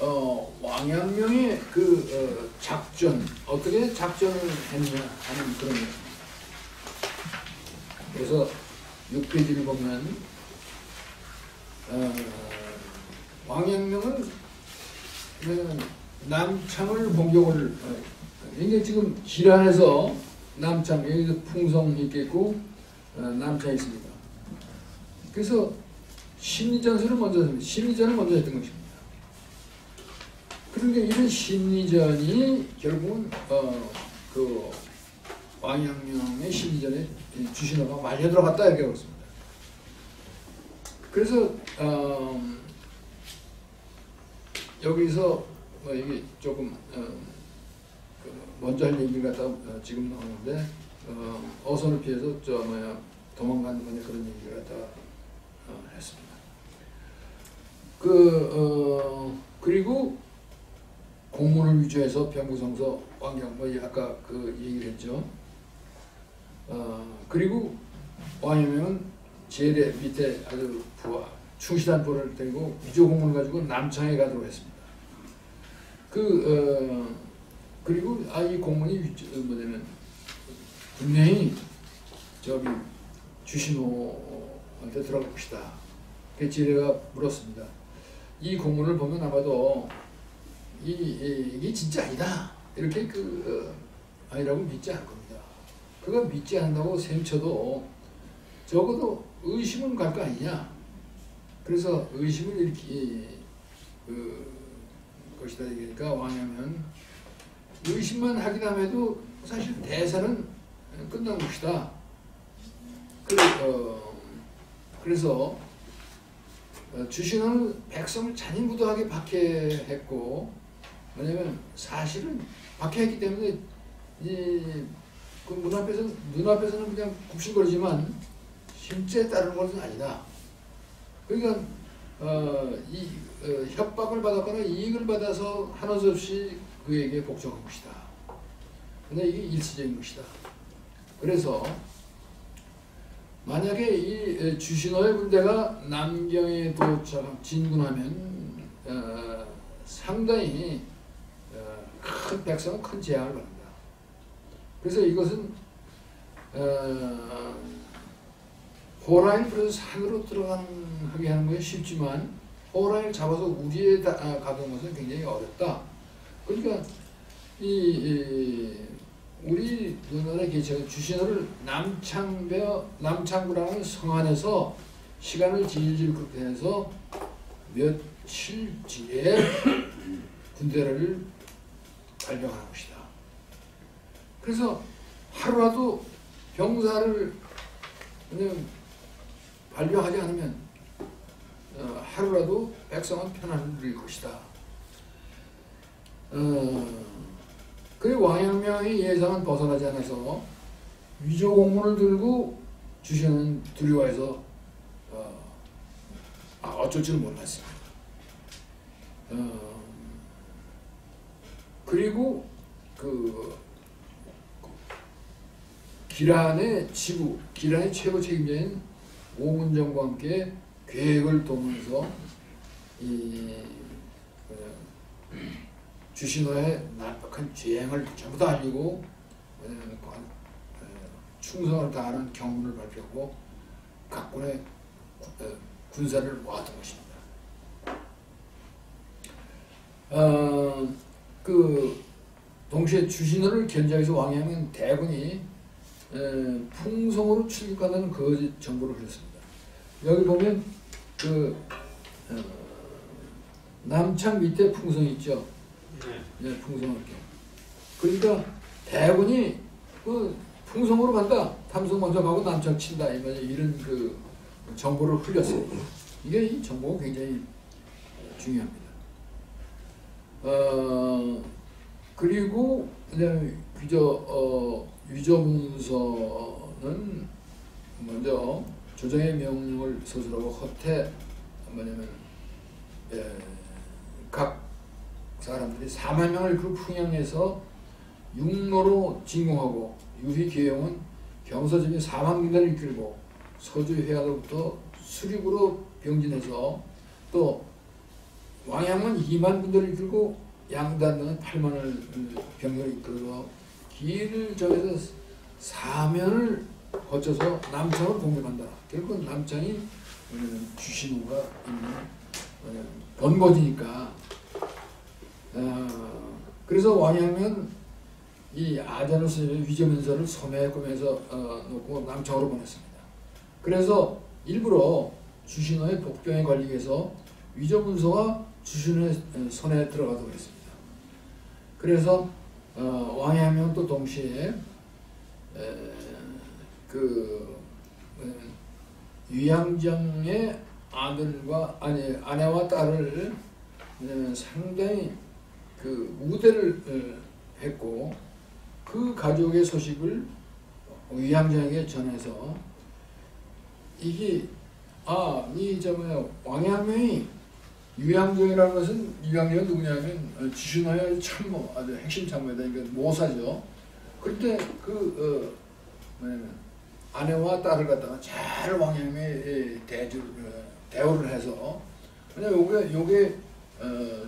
어, 왕양명의 그 어, 작전 어떻게 작전을 했냐 하는 그런 것입니다. 그래서 6페이지를 보면 어, 왕양명은 그 남창을 공격을 어, 이게 지금 길안에서 남창 여기서 풍성 있겠고 어, 남창이 있습니다. 그래서 심리전술을 먼저. 심리전을 먼저 했던 것입니다. 그런데 이런 심리전이 결국은 어, 그 왕양명의 심리전에 주신호가 말려 들어갔다 이렇게 그렇습니다. 그래서 어, 여기서 뭐 이게 조금 어, 그 먼저 할 얘기를 갖다 어, 지금 나오는데 어, 어선을 피해서 저 뭐야 도망가는 거냐 그런 얘기를 갖다 어, 했습니다. 그 어, 그리고 공문을 위조해서 병구성서 왕경 뭐 아까 그 얘기를 했죠. 어, 그리고 왕영명은 제대 밑에 아주 부하 충실한 부를 데리고 위조 공문을 가지고 남창에 가도록 했습니다. 그 어, 그리고 아 이 공문이 어, 뭐냐면 분명히 저기 주신호한테 것이다. 그 지뢰가 물었습니다. 이 공문을 보면 아마도 이, 이, 이게 진짜 아니다. 이렇게 그 어, 아니라고 믿지 않을 겁니다. 그거 믿지 않는다고 셈쳐도 적어도 의심은 갈 거 아니냐. 그래서 의심을 이렇게 그 것이다 얘기니까 왕하면 의심만 하긴 함에도 사실 대사는 끝난 것이다. 그, 어, 그래서 어, 주신은 백성을 잔인무도하게 박해했고 왜냐면 사실은 박해했기 때문에 이그 눈앞에서 눈앞에서는 그냥 굽신거리지만 실제 따르는 것은 아니다. 그러니까 어, 이 어, 협박을 받았거나 이익을 받아서 하는 수 없이 그에게 복종한 것이다. 근데 이게 일시적인 것이다. 그래서 만약에 이 주신호의 군대가 남경에 도착 진군하면 어, 상당히 어, 큰 백성은 큰 재앙을 받는다. 그래서 이것은 어, 호라일 그래서 산으로 들어가게 하는 것이 쉽지만 호라일 잡아서 우리에 다, 아, 가둔 것은 굉장히 어렵다. 그러니까 이, 이 우리 누나의 계시가 주신호를 남창배 남창구라는 성 안에서 시간을 질질 그렇게 해서 며칠 뒤에 군대를 발병하는 것이다. 그래서 하루라도 병사를 발병하지 않으면 어, 하루라도 백성은 편안을 누릴 것이다. 어, 그 왕양명의 예상은 벗어나지 않아서 위조 공문을 들고 주시는 두려워해서 어, 아, 어쩔 줄 몰랐습니다. 어, 그리고 그 기란의 지부, 기란의 최고 책임자인 오문정과 함께 계획을 도면서 이 어, 주신호의 나락한 죄행을 전부 다 알리고 어, 충성을 다하는 경문을 발표하고 각군의 어, 군사를 모았던 것입니다. 어, 그 동시에 견제하기 위해서 왕양은 대군이 에, 풍성으로 출국한다는 거짓 정보를 흘렸습니다. 여기 보면 그 어, 남창 밑에 풍성이 있죠. 네. 예, 풍성할 경우. 그러니까 대군이 그 풍성으로 간다. 탐성 먼저 가고 남청 친다. 이. 이런 그 정보를 흘렸어요. 이게 이 정보가 굉장히 중요합니다. 어, 그리고 위조 어, 위조 문서는 먼저 조정의 명령을 서술하고 허태 뭐냐면 예, 각 사람들이 4만 명을 그 풍양에서 육로로 진공하고 유희 계영은 경서집이 4만 군대를 이끌고 서주 회화로부터 수륙으로 병진해서 또 왕양은 2만 군대를 이끌고 양단은 8만을 병력을 이끌어 길을 정해서 사면을 거쳐서 남창을 공격한다. 결국 남창이 음, 주신우가 있는 어, 번거지니까 어, 그래서 왕양은 이 아자누 스님의 위조문서를 소매에 꾸며서 어, 놓고 남창으로 보냈습니다. 그래서 일부러 주신호의 복병에 걸리기 위해서 위조문서가 주신호의 손에 들어가도록 했습니다. 그래서 어, 명은 또 동시에 에, 그 에, 유양정의 아들과 아니 아내와 딸을 에, 상당히 그 우대를 에, 했고 그 가족의 소식을 위양정에게 전해서 이게 아이저 뭐야 왕양명이 유양정이라는 것은 유양정은 누구냐면 어, 지신하의 참모 아주 핵심 참모이다 이게 모사죠. 그때 그 어, 뭐냐면 아내와 딸을 갖다가 잘 왕양명에 대주 어, 대우를 해서 그냥 요게 요게 어,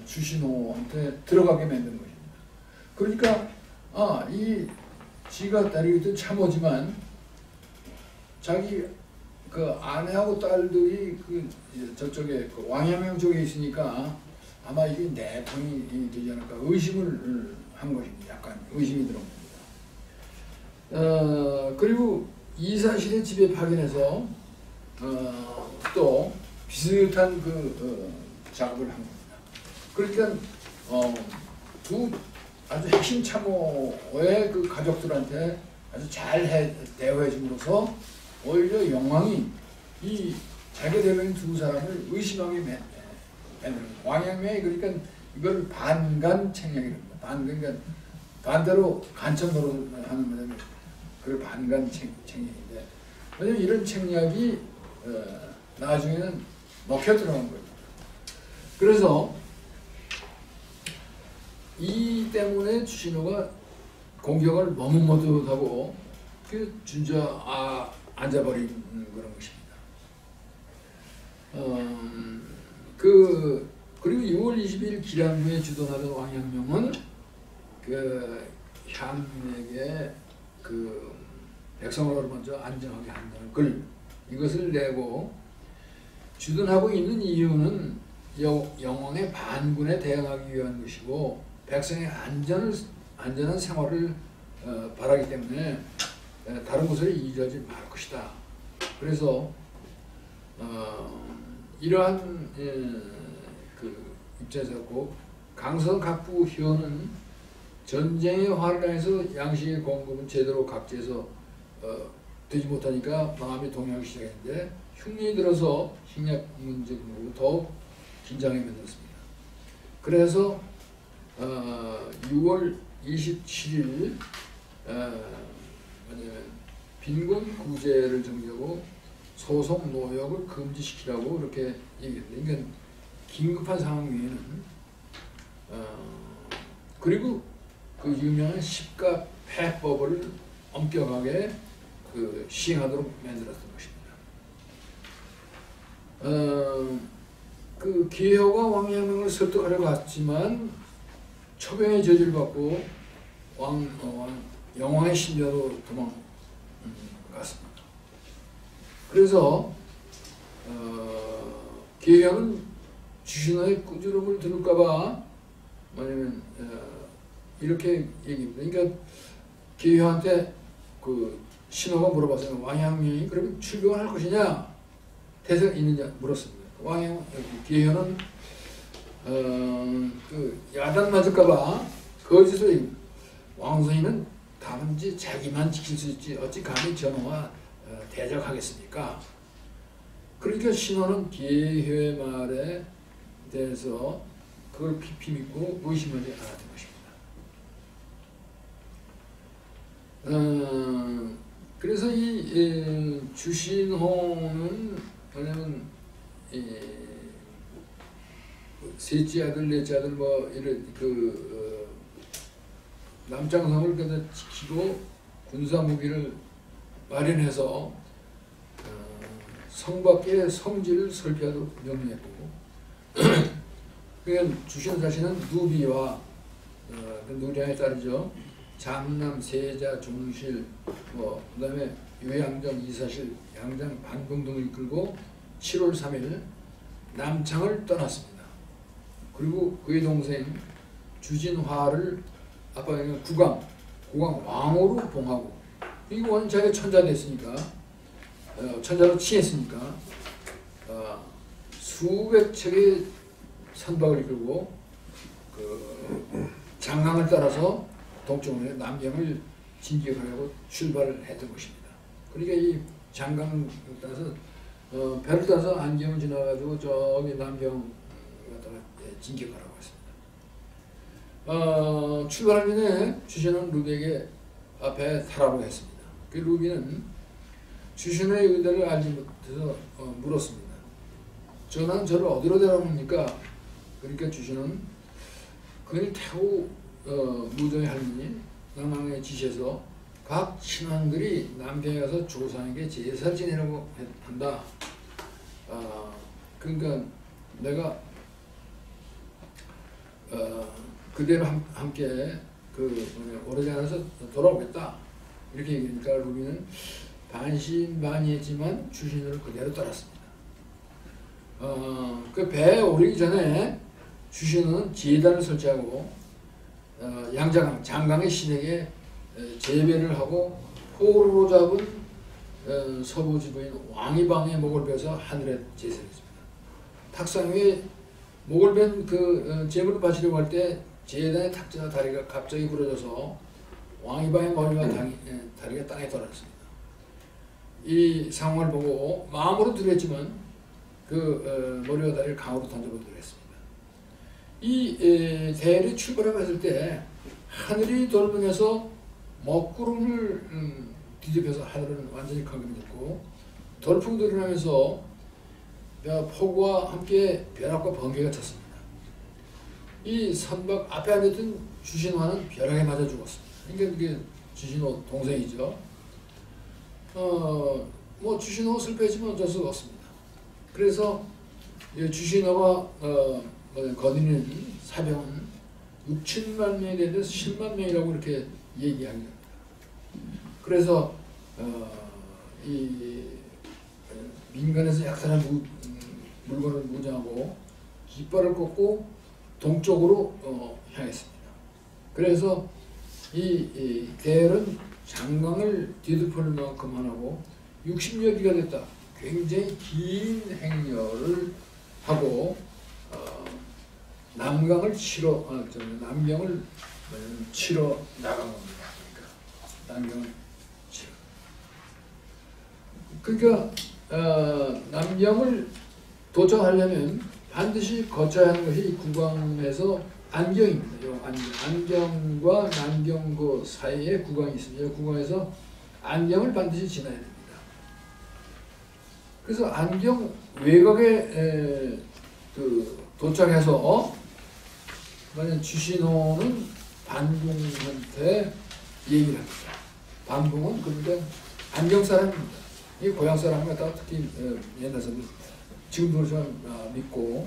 주신호한테 들어가게 만든 것입니다. 그러니까 아 이 지가 딸이 참모지만 자기 그 아내하고 딸들이 그 저쪽에 그 왕야명 쪽에 있으니까 아마 이게 내통이 되지 않을까 의심을 한 것입니다. 약간 의심이 들어옵니다. 어, 그리고 이사실의 집에 파견해서 어, 또 비슷한 그 어, 작업을 한. 그러니까 어, 두 아주 핵심 참모의 그 가족들한테 아주 잘 해, 대우해 줌으로써 오히려 영왕이 이 자기 대변인 두 사람을 의심하게 만드는 왕양명이 그러니까 이걸 반간 책략이랍니다. 반간 그러니까 반대로 간첩 노릇을 하는 거잖아요. 그 반간 책, 책략인데 왜냐면 이런 책략이 어, 나중에는 먹혀 들어간 거예요. 그래서 이 때문에 주신호가 공격을 머뭇머뭇하고 그 준저 아 앉아버린 그런 것입니다. 음, 그 그리고 6월 20일 기량부에 주둔하던 왕양명은 그 향에게 그 백성을 먼저 안정하게 한다는 글 이것을 내고 주둔하고 있는 이유는 영왕의 반군에 대응하기 위한 것이고 백성의 안전을 안전한 생활을 어, 바라기 때문에 다른 곳을 이주하지 말 것이다. 그래서 어, 이러한 예, 그 입장에서 꼭 강성 각부 회원은 전쟁의 화를 해서 양식의 공급은 제대로 각지에서 어, 되지 못하니까 마음이 동요하기 시작했는데 흉년이 들어서 식량 문제 등 더욱 긴장해 만들었습니다. 그래서 어, 6월 27일 어, 빈곤 구제를 정리하고 소송 노역을 금지시키라고 이렇게 얘기했는데 그러니까 긴급한 상황 외에는 어, 그리고 그 유명한 십가 폐법을 엄격하게 그 시행하도록 만들었던 것입니다. 어, 그 기효가 왕양명을 설득하려고 했지만 처병의 저지를 받고 왕, 어, 영왕의 신녀로 도망갔습니다. 그래서 어, 기회는 주신의 꾸지름을 들을까봐 뭐냐면 어, 이렇게 얘기합니다. 그러니까 기회한테 그 신호가 물어봤어요. 왕양명이 그러면 출병을 할 것이냐? 태세가 있느냐 물었습니다. 왕양 기회는 어, 그 야단 맞을까봐 거기서 왕성이는 다른지 자기만 지킬 수 있지 어찌 감히 전호와 어, 대적하겠습니까? 그러니까 신호는 계회 말에 대해서 그걸 깊이 믿고 의심하지 않았던 것입니다. 어, 그래서 이, 뭐냐면 이, 셋째 아들, 넷째 아들 뭐 이런 그 어, 남장성을 그다 지키고 군사 무기를 마련해서 어, 성밖에 성지를 설계하도록 명령했고 그러니까 주신 자신은 누비와 어, 그 누량에 따르죠. 장남, 세자, 종실, 뭐 그 다음에 요양정, 이사실, 양장, 반공 등을 이끌고 7월 3일 남창을 떠났습니다. 그리고 그의 동생 주진화를 아빠가 국왕, 국왕 왕으로 봉하고 이거 원 자기가 천자 됐으니까 어, 천자로 취했으니까 어, 수백 척의 선박을 이끌고 그 장강을 따라서 동쪽으로 남경을 진격하려고 출발을 했던 것입니다. 그러니까 이 장강을 따라서 어, 배를 따서 안경을 지나가지고 저기 남경 진격하라고 했습니다. 어, 출발하기 전에 주신은 루비에게 앞에 타라고 했습니다. 그 루비는 주신의 의도를 알지 못해서 어, 물었습니다. 전하 저를 어디로 데려옵니까? 그러니까 주신은 그를 태우 어, 무정의 할머니 남왕의 지시에서 각 신왕들이 남경에 가서 조상에게 제사 지내라고 한다. 어, 그러니까 내가 어, 그대로 함, 함께 그 오래전에서 돌아오겠다 이렇게 얘기하니까 루비는 반신반의했지만 주신을 그대로 따랐습니다. 어, 그 배에 오르기 전에 주신은 제단을 설치하고 어, 양자강, 장강의 신에게 재배를 하고 포로로 잡은 어, 서부 지부인 왕이방의 목을 베서 하늘에 제사했습니다. 탁상 위에 목을 벤그 어, 제물을 바치려고 할 때 제단의 탁자 다리가 갑자기 부러져서 왕이방의 머리와 당이, 다리가 땅에 떨어졌습니다. 이 상황을 보고 마음으로 두렵지만 그 어, 머리와 다리를 강으로 던져보도록 했습니다. 이 에, 대열이 출발했을 때 하늘이 돌면서 먹구름을 음, 뒤집혀서 하늘은 완전히 감금이 됐고 돌풍도 일어나면서 폭우와 함께 벼락과 번개가 쳤습니다. 이 선박 앞에 앉았던 주신화는 벼락에 맞아 죽었습니다. 그러니까 주신호 동생이죠. 어, 뭐 주신호 슬퍼지만 어쩔 수가 없습니다. 그래서 주신호가 어, 뭐 거느리는 사병은 6천만 명에 대해서 10만 명이라고 이렇게 얘기합니다. 그래서 어, 이 민간에서 약탈한 무, 물건을 무장하고 깃발을 꽂고 동쪽으로 어, 향했습니다. 그래서 이, 이 대열은 장강을 뒤덮을 만큼 하고 60여 기가 됐다. 굉장히 긴 행렬을 하고 어, 남강을 치러 어, 남경을 치러 나간 겁니다. 그러니까 남경을 치러. 그러니까 어, 남경을 도착하려면 반드시 거쳐야 하는 것이 국왕에서 안경입니다. 요 안경. 안경과 남경고 사이에 국왕이 있습니다. 국왕에서 안경을 반드시 지나야 됩니다. 그래서 안경 외곽에 에, 그 도착해서 어? 만약 주신호는 반궁한테 얘기를 합니다. 반궁은 그러니까 안경 사람입니다. 이 고향 사람 갖다가 특히 옛날 사람 지금도 좀 아, 믿고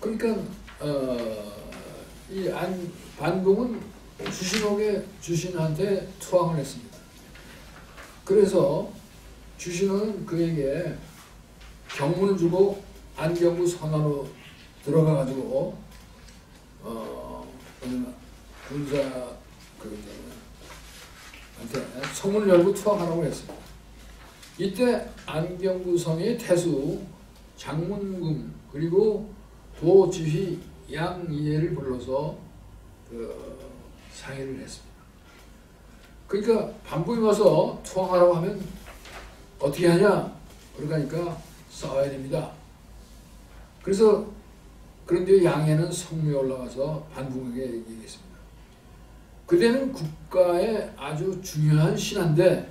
그러니까 어, 이 안, 반궁은 주신호에 주신한테 투항을 했습니다. 그래서 주신호는 그에게 경문을 주고 안경구 선화로 들어가 가지고 어 군사 그 한테 성문을 열고 투항하라고 했습니다. 이때 안경구 성의 태수 장문금 그리고 도지휘 양예를 불러서 그 상의를 했습니다. 그러니까 반복이 와서 투항하라고 하면 어떻게 하냐? 그러니까 싸워야 됩니다. 그래서 그런데 양해는 성묘에 올라가서 반복에게 얘기했습니다. 그대는 국가의 아주 중요한 신하인데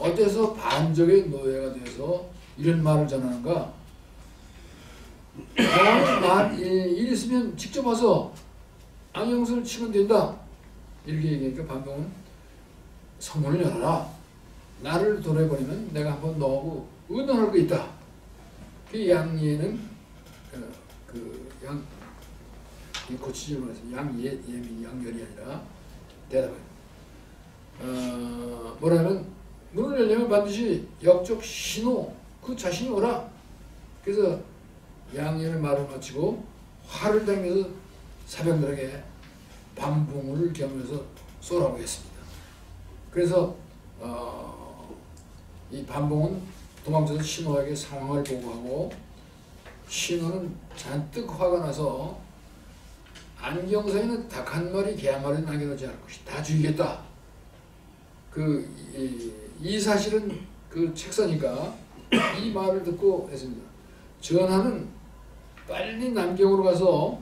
어때서 반적의 노예가 되어서 이런 말을 전하는가? 말, 일 있으면 직접 와서 안영선을 치면 된다. 이렇게 얘기하니까 반동은 성문을 열어라. 나를 돌아버리면 내가 한번 너하고 의논할 거 있다. 그 양예는 어, 그양 고치질로 해서 양예 예민 양열이 아니라 대답을 어, 뭐라면 문을 열려면 반드시 역적 신호 그 자신이 오라. 그래서 양예는 말을 마치고 화를 당겨서 사병들에게 반붕을 겸해서 쏘라고 했습니다. 그래서 어, 이 반봉은 도망쳐서 신호에게 상황을 보고하고 신호는 잔뜩 화가 나서 안경사에는 닭 한 마리, 개 한 마리 남겨놓지 않을 것이 다 죽이겠다. 그, 이, 이 사실은 그 책사니까 이 말을 듣고 했습니다. 전하는 빨리 남경으로 가서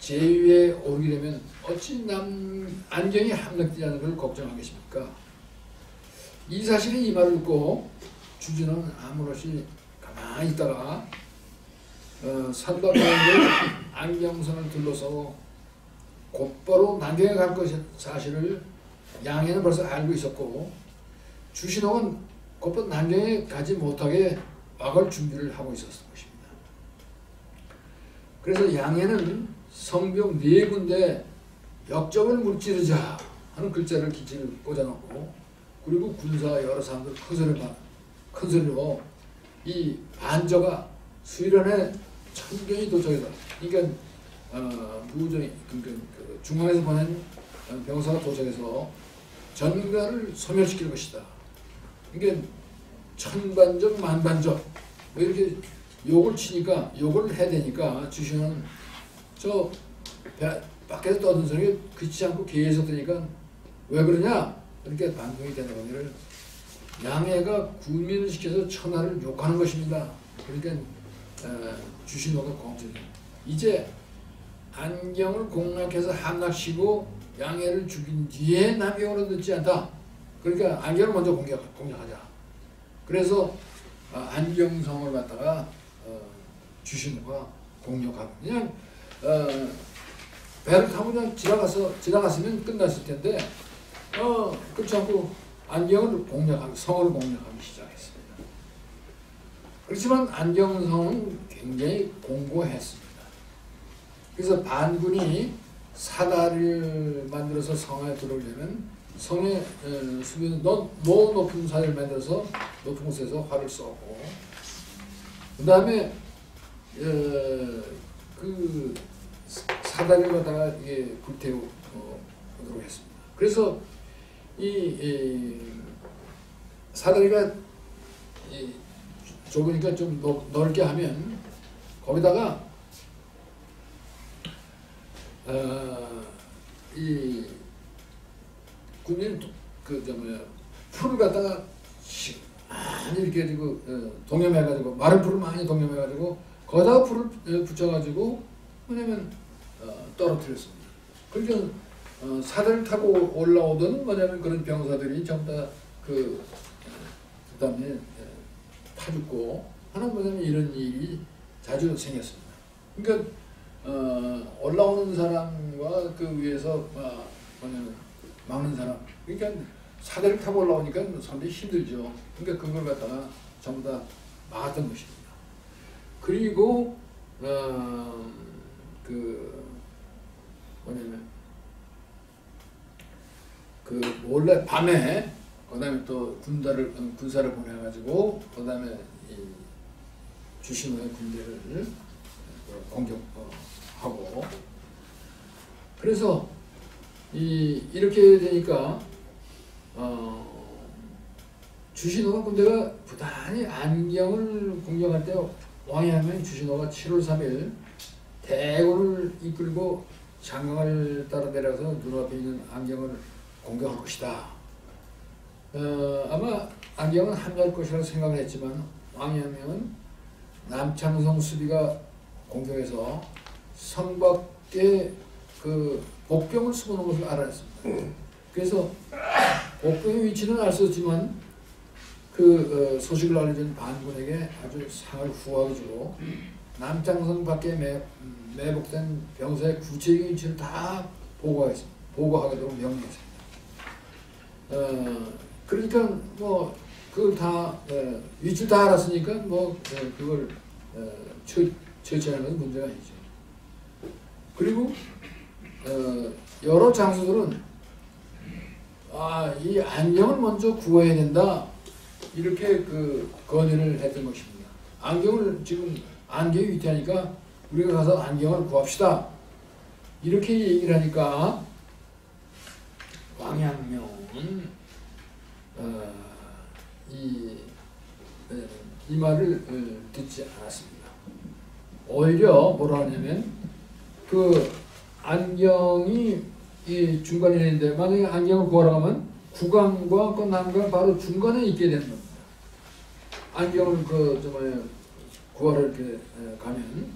제위에 오르게 되면 어찌 남 안경이 함락되지 않는 걸 걱정하겠습니까? 이 사실이 이 말을 듣고 주진은 아무렇지 가만히 있다가 어, 바람들 안경선을 둘러서 곧바로 남경에 갈 것이 사실을 양해는 벌써 알고 있었고 주신옥은 곧바로 남경에 가지 못하게 막을 준비를 하고 있었을 것입니다. 그래서 양해는 성벽 네 군데 역적을 물찌르자 하는 글자를 기체를 꽂아놓고 그리고 군사 여러 사람들 큰 소리를 큰 소리로 이 반저가 수일원에 천경이 도착이다. 그러니까 어, 무정이 그러니까 그 중앙에서 보낸 병사가 도착해서 전가를 소멸시킬 것이다. 그러니까 천반적 만반적 뭐 이렇게 욕을 치니까 욕을 해야 되니까 주시는 저 밖에서 떠든 소리 그치지 않고 계속 들으니까 왜 그러냐? 이렇게 반동이 되는 거를 양해가 구민을 시켜서 천하를 욕하는 것입니다. 그러니까 어, 주신호가 공주 이제 안경을 공략해서 함락시고 양해를 죽인 뒤에 남경으로 듣지 않다. 그러니까 안경을 먼저 공격, 공략하자. 그래서 어, 안경성을 갖다가 어, 주신호가 공격하고 그냥 어, 배를 타고 그냥 지나가서 지나갔으면 끝났을 텐데 어 그렇지 않고 안경을 공략하기 성을 공략하기 시작했습니다. 그렇지만 안경성은 굉장히 공고했습니다. 그래서 반군이 사다리를 만들어서 성에 들어오려면 성의 수비는 너, 너 높은 사다리를 만들어서 높은 곳에서 활을 쏘고 그 다음에 그 사다리를 갖다가 이게 불태우도록 했습니다. 그래서 이, 이 사다리가 이 좁으니까 좀 넓 게 하면 거기다가 어, 이 군인 그저 뭐야 풀을 갖다가 많이 이렇게 가지고 어, 동염해가지고 마른 풀을 많이 동염해가지고 거기다가 풀을 어, 붙여가지고 뭐냐면 어, 떨어뜨렸습니다. 그러니까 어, 사다리 타고 올라오던 뭐냐면 그런 병사들이 전부 다그 그다음에 예, 타 죽고 하는 뭐냐면 이런 일이 자주 생겼습니다. 그러니까 어, 올라오는 사람과 그 위에서 어, 뭐냐면 막는 사람 그러니까 사다리 타고 올라오니까 상당히 힘들죠. 그러니까 그걸 갖다가 전부 다 막았던 것입니다. 그리고 어, 그 뭐냐면 그 몰래 밤에 그다음에 또 군사를 군사를 보내가지고 그다음에 주신의 군대를 공격하고. 그래서 이 이렇게 되니까 어, 주신호가 군대가 부단히 안경을 공격할 때 왕이 하면 주신호가 7월 3일 대군을 이끌고 장강을 따라 내려서 눈앞에 있는 안경을 공격할 것이다. 어, 아마 안경은 함유할 것이라고 생각을 했지만 왕양명은 남창성 수비가 공격해서 성 밖에 그 복병을 숨어놓은 것을 알아냈습니다. 그래서 복병의 위치는 알 수 없지만 그 어, 소식을 알려준 반군에게 아주 상을 후하게 주고 남창성 밖에 매, 음, 매복된 병사의 구체적인 위치를 다. 보고하도록 명령했습니다. 어, 그러니까 뭐 그걸 다 어, 위치 다 알았으니까 뭐 어, 그걸 어, 처, 처치하는 건 문제가 아니죠. 그리고 어, 여러 장수들은 아, 이 안경을 먼저 구해야 된다 이렇게 그 건의를 했던 것입니다. 안경을 지금 안경이 위태하니까 우리가 가서 안경을 구합시다 이렇게 얘기를 하니까 왕양명은 어, 이, 에, 이 말을 어, 듣지 않았습니다. 오히려 뭐라 하냐면 그 안경이 이 중간에 있는데 만약에 안경을 구하러 가면 구강과 그 남강 바로 중간에 있게 되는 겁니다. 안경을 그 정말 구하러 이렇게 에, 가면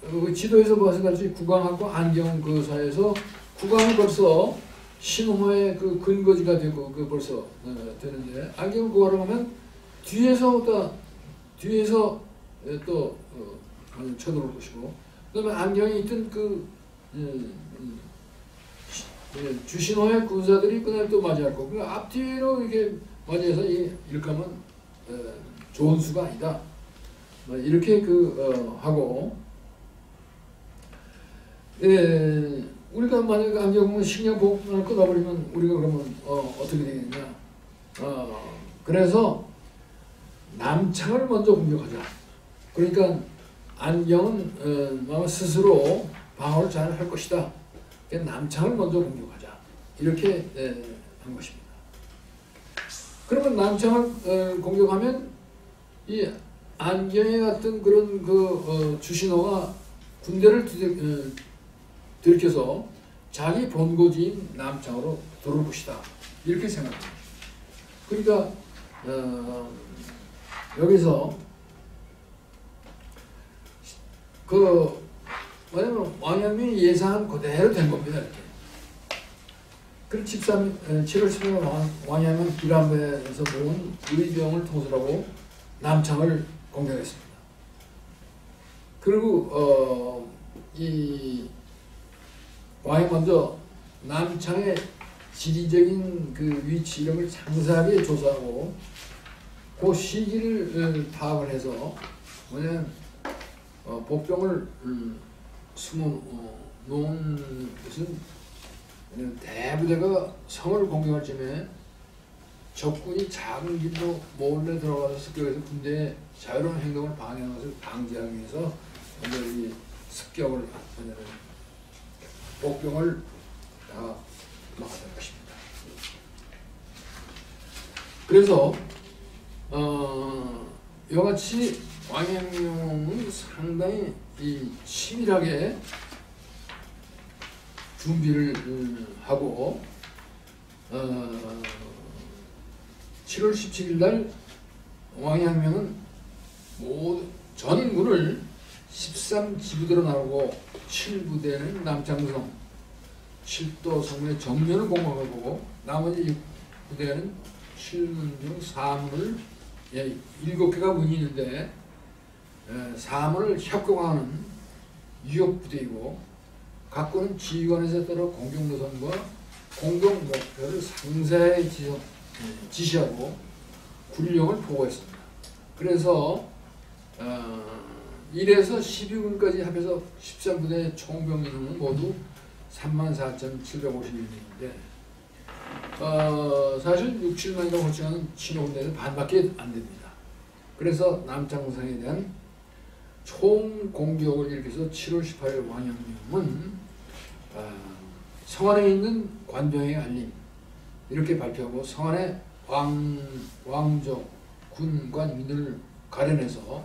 그 지도에서 봐서 그렇지 구강하고 안경 그 사이에서 구강이 벌써 신호의 그 근거지가 되고 그 벌써 어, 되는데 안경을 구하러 가면 뒤에서 또 뒤에서 예, 또 어, 쳐들어올 것이고 그다음에 안경이 있던 그 음, 주신호의 군사들이 그날 또 맞이할 거고 그 앞뒤로 이렇게 맞이해서 이- 어, 좋은 수가 아니다. 뭐 이렇게 그 어, 하고 예, 우리가 만약에 안경을 식량보험을 끊어버리면 우리가 그러면 어, 어떻게 되겠냐? 어, 그래서 남창을 먼저 공격하자. 그러니까 안경은 어, 아마 스스로 방어를 잘 할 것이다. 그러니까 남창을 먼저 공격하자. 이렇게 예, 한 것입니다. 그러면 남창을 어, 공격하면 이 안경에 같은 그런 그 어, 주신호가 군대를 어, 들켜서 자기 본고지인 남창으로 들어올 것이다. 이렇게 생각합니다. 그러니까 어, 여기서 그 뭐냐면 왕阳明 예상한 그대로 된 겁니다. 이렇게. 그 13, 7월 10일 왕양은 비람배에서 모은 의병을 통솔하고 남창을 공격했습니다. 그리고 어, 이 왕이 먼저 남창의 지리적인 그 위치 이런 걸 상세하게 조사하고 그 시기를 어, 파악을 해서 뭐냐면 어, 복병을 음, 숨어 어, 놓은 것은 대부대가 성을 공격할 쯤에 적군이 작은 길로 몰래 들어가서 습격해서 군대의 자유로운 행동을 방해하는 것을 방지하기 위해서 먼저 이 습격을 복병을 다 막았던 것입니다. 그래서 어, 이와 같이 왕양용은 상당히 이 치밀하게 준비를 음, 하고 어, 7월 17일 날 왕양명은 전군을 13지부대로 나누고 7부대는 남창성 7도 성문의 정면을 공격을 보고 나머지 부대는 7문 중 4문을 예, 7개가 문이 있는데 에, 4문을 협공하는 유역부대이고 각군은 지휘관에서 따라 공격 노선과 공격 목표를 상세히 지시- 지시하고 군령을 보고했습니다. 그래서 어, 1에서 12군까지 합해서 13부대 총병 인원은 모두 34,751명인데 어, 사실 6, 7만이라고 호칭하는 신호군대는 반밖에 안 됩니다. 그래서 남창성에 대한 총 공격을 일으켜서 7월 18일 왕양명은 아, 성안에 있는 관병의 알림 이렇게 발표하고 성안에 왕, 왕족, 군관, 민을 가려내서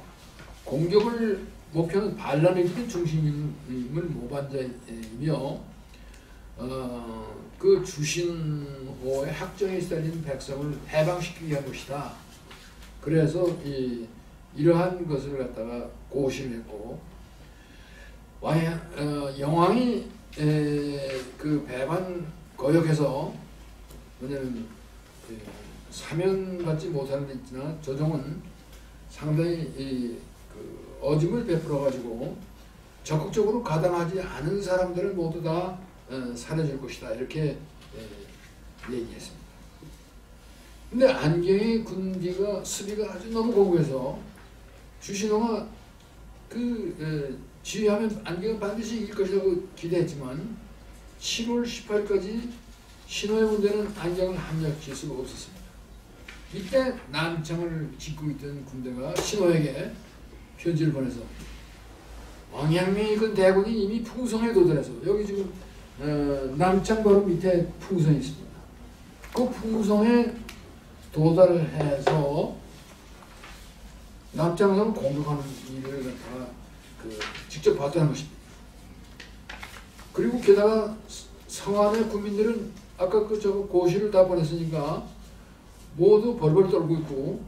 공격을 목표는 반란의 중심임을 모반자이며 어, 그 주신호의 학정에 시달린 백성을 해방시키기 위한 것이다. 그래서 이, 이러한 것을 갖다가 고시를 했고 왕 어, 영왕이 에, 그 배반 거역해서 뭐냐면 그 사면받지 못하는 데 있지만 조정은 상당히 이, 그 어짐을 베풀어 가지고 적극적으로 가담하지 않은 사람들을 모두 다 어, 살려줄 것이다 이렇게 예, 얘기했습니다. 근데 안경의 군기가 수비가 아주 너무 고급해서 주신호가 그 에, 지휘하면 안경은 반드시 이길 것이라고 기대했지만 7월 18일까지 신호의 군대는 안경을 합력시킬 수가 없었습니다. 이때 남창을 짓고 있던 군대가 신호에게 편지를 보내서 왕양명이 그 대군이 이미 풍성에 도달해서 여기 지금 어, 남창 바로 밑에 풍성이 있습니다. 그 풍성에 도달을 해서 남장성을 공격하는 일을 갖다가 그 직접 봤다는 것입니다. 그리고 게다가 성안의 국민들은 아까 그 저 고시를 다 보냈으니까 모두 벌벌 떨고 있고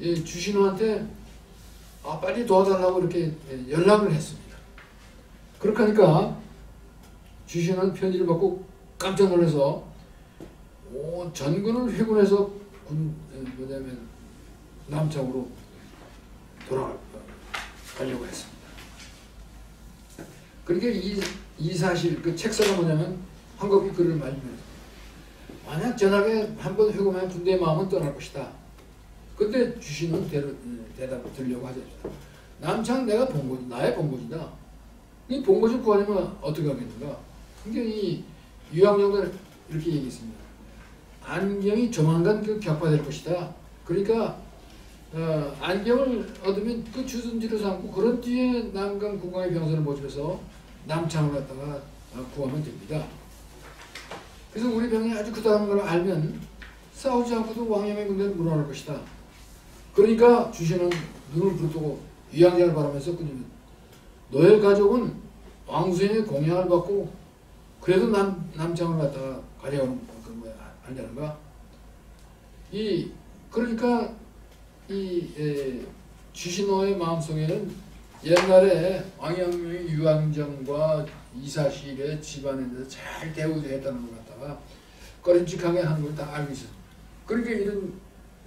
예, 주신호한테 아 빨리 도와달라고 이렇게 예, 연락을 했습니다. 그렇게 하니까 주신호는 편지를 받고 깜짝 놀라서 오, 전군을 회군해서 군 예, 뭐냐면 남창으로 돌아가려고 했습니다. 그러니까 이, 이 사실 그 책사가 뭐냐면 한국이 글을 말리면서 만약 전학에 한번 회고하면 군대의 마음은 떠날 것이다. 근데 주시는 대로, 대답을 들려고 하죠. 남창 내가 본거지 나의 본거지다. 이 본거지 구하려면 어떻게 하겠는가? 이 유학령들 이렇게 얘기했습니다. 안경이 조만간 그 격파될 것이다. 그러니까 어, 안경을 얻으면 그 주둔지로 삼고 그런 뒤에 남강 국왕의 병선을 모집해서 남창을 갖다가 어, 구하면 됩니다. 그래서 우리 병이 아주 크다는 걸 알면 싸우지 않고도 왕염의 군대를 물어날 것이다. 그러니까 주신은 눈을 부르고 위양장을 바라면서 끊으면 노엘 가족은 왕수의 공양을 받고 그래도 남, 남창을 갖다가 가려오는 그 뭐야 한다는가? 이 그러니까 이 에, 주신호의 마음속에는 옛날에 왕영의 유황정과 이사실의 집안에 대해서 잘 대우했다는 것 같다가 꺼림칙하게 하는 걸 다 알고 있어요. 그러니까 이런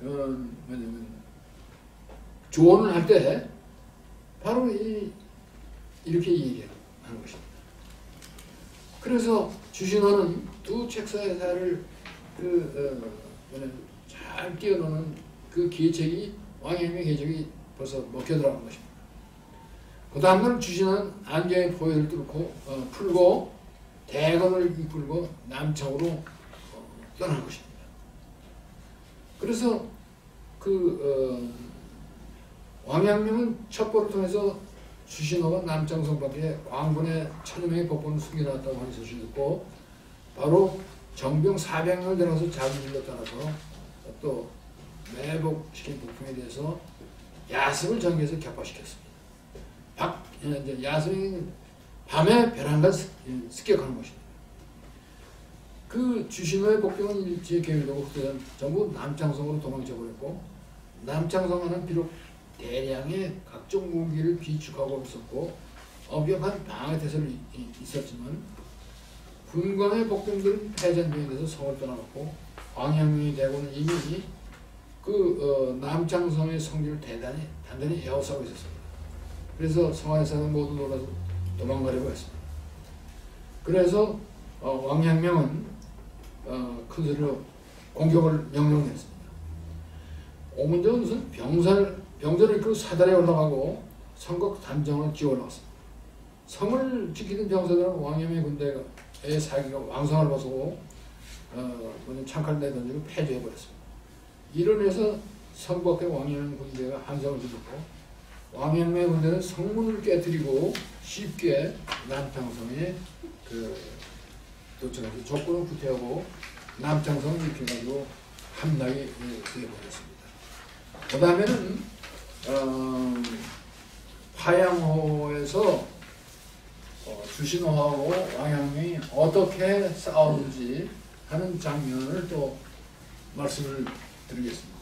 어, 뭐냐면 조언을 할 때 바로 이 이렇게 얘기하는 것입니다. 그래서 주신호는 두 책사회사를 그 어, 잘 띄워놓는 그 계책이 왕영의 계책이 벌써 먹혀 들어간 것입니다. 그 다음날 주신은 안경의 포효를 뚫고 어, 풀고 대건을 이끌고 남창으로 어, 떠난 것입니다. 그래서 그 어, 왕양명은 첩보를 통해서 주신호가 남창성 밖에 광군의 천여 명의 복권을 숨겨놨다고 소식을 듣고 바로 정병 400명을 데려가서 자기질로 따라서 또 매복시킨 북풍에 대해서 야습을 전개해서 격파시켰습니다. 박, 이제 야습이 밤에 벼랑간 습격하는 것입니다. 그 주신호의 복병은 일제히 계획되고 흑대는 전부 남창성으로 도망쳐 버렸고 남창성은 비록 대량의 각종 무기를 비축하고 있었고 엄격한 방어 태세를 있었지만 군광의 복병들은 패전병에 대해서 성을 떠나갔고 광양이 대군은 이미 그 어, 남창성의 성질을 대단히 단단히 에워싸고 있었습니다. 그래서 성 안에서는 모두 놀아서 도망가려고 했습니다. 그래서 어, 왕양명은 어, 큰 소리로 공격을 명령했습니다. 오문정은 우선 병사를 병전을 이끌고 사다리에 올라가고 성곽 단정을 기어 올라왔습니다. 성을 지키는 병사들은 왕염의 군대의 사기가 왕성을 벗고 어, 창칼 내던지고 폐지해버렸습니다. 이로 해서 성곽의 왕염 군대가 한성을 두었고 왕영의 군대는 성문을 깨뜨리고 쉽게 남창성에 그 도착해서 조건을 구태하고 남창성을 일으켜가지고 함락이 되어버렸습니다. 그 다음에는 어, 하양호에서 어, 주신호하고 왕양이 어떻게 싸우는지 하는 장면을 또 말씀을 드리겠습니다.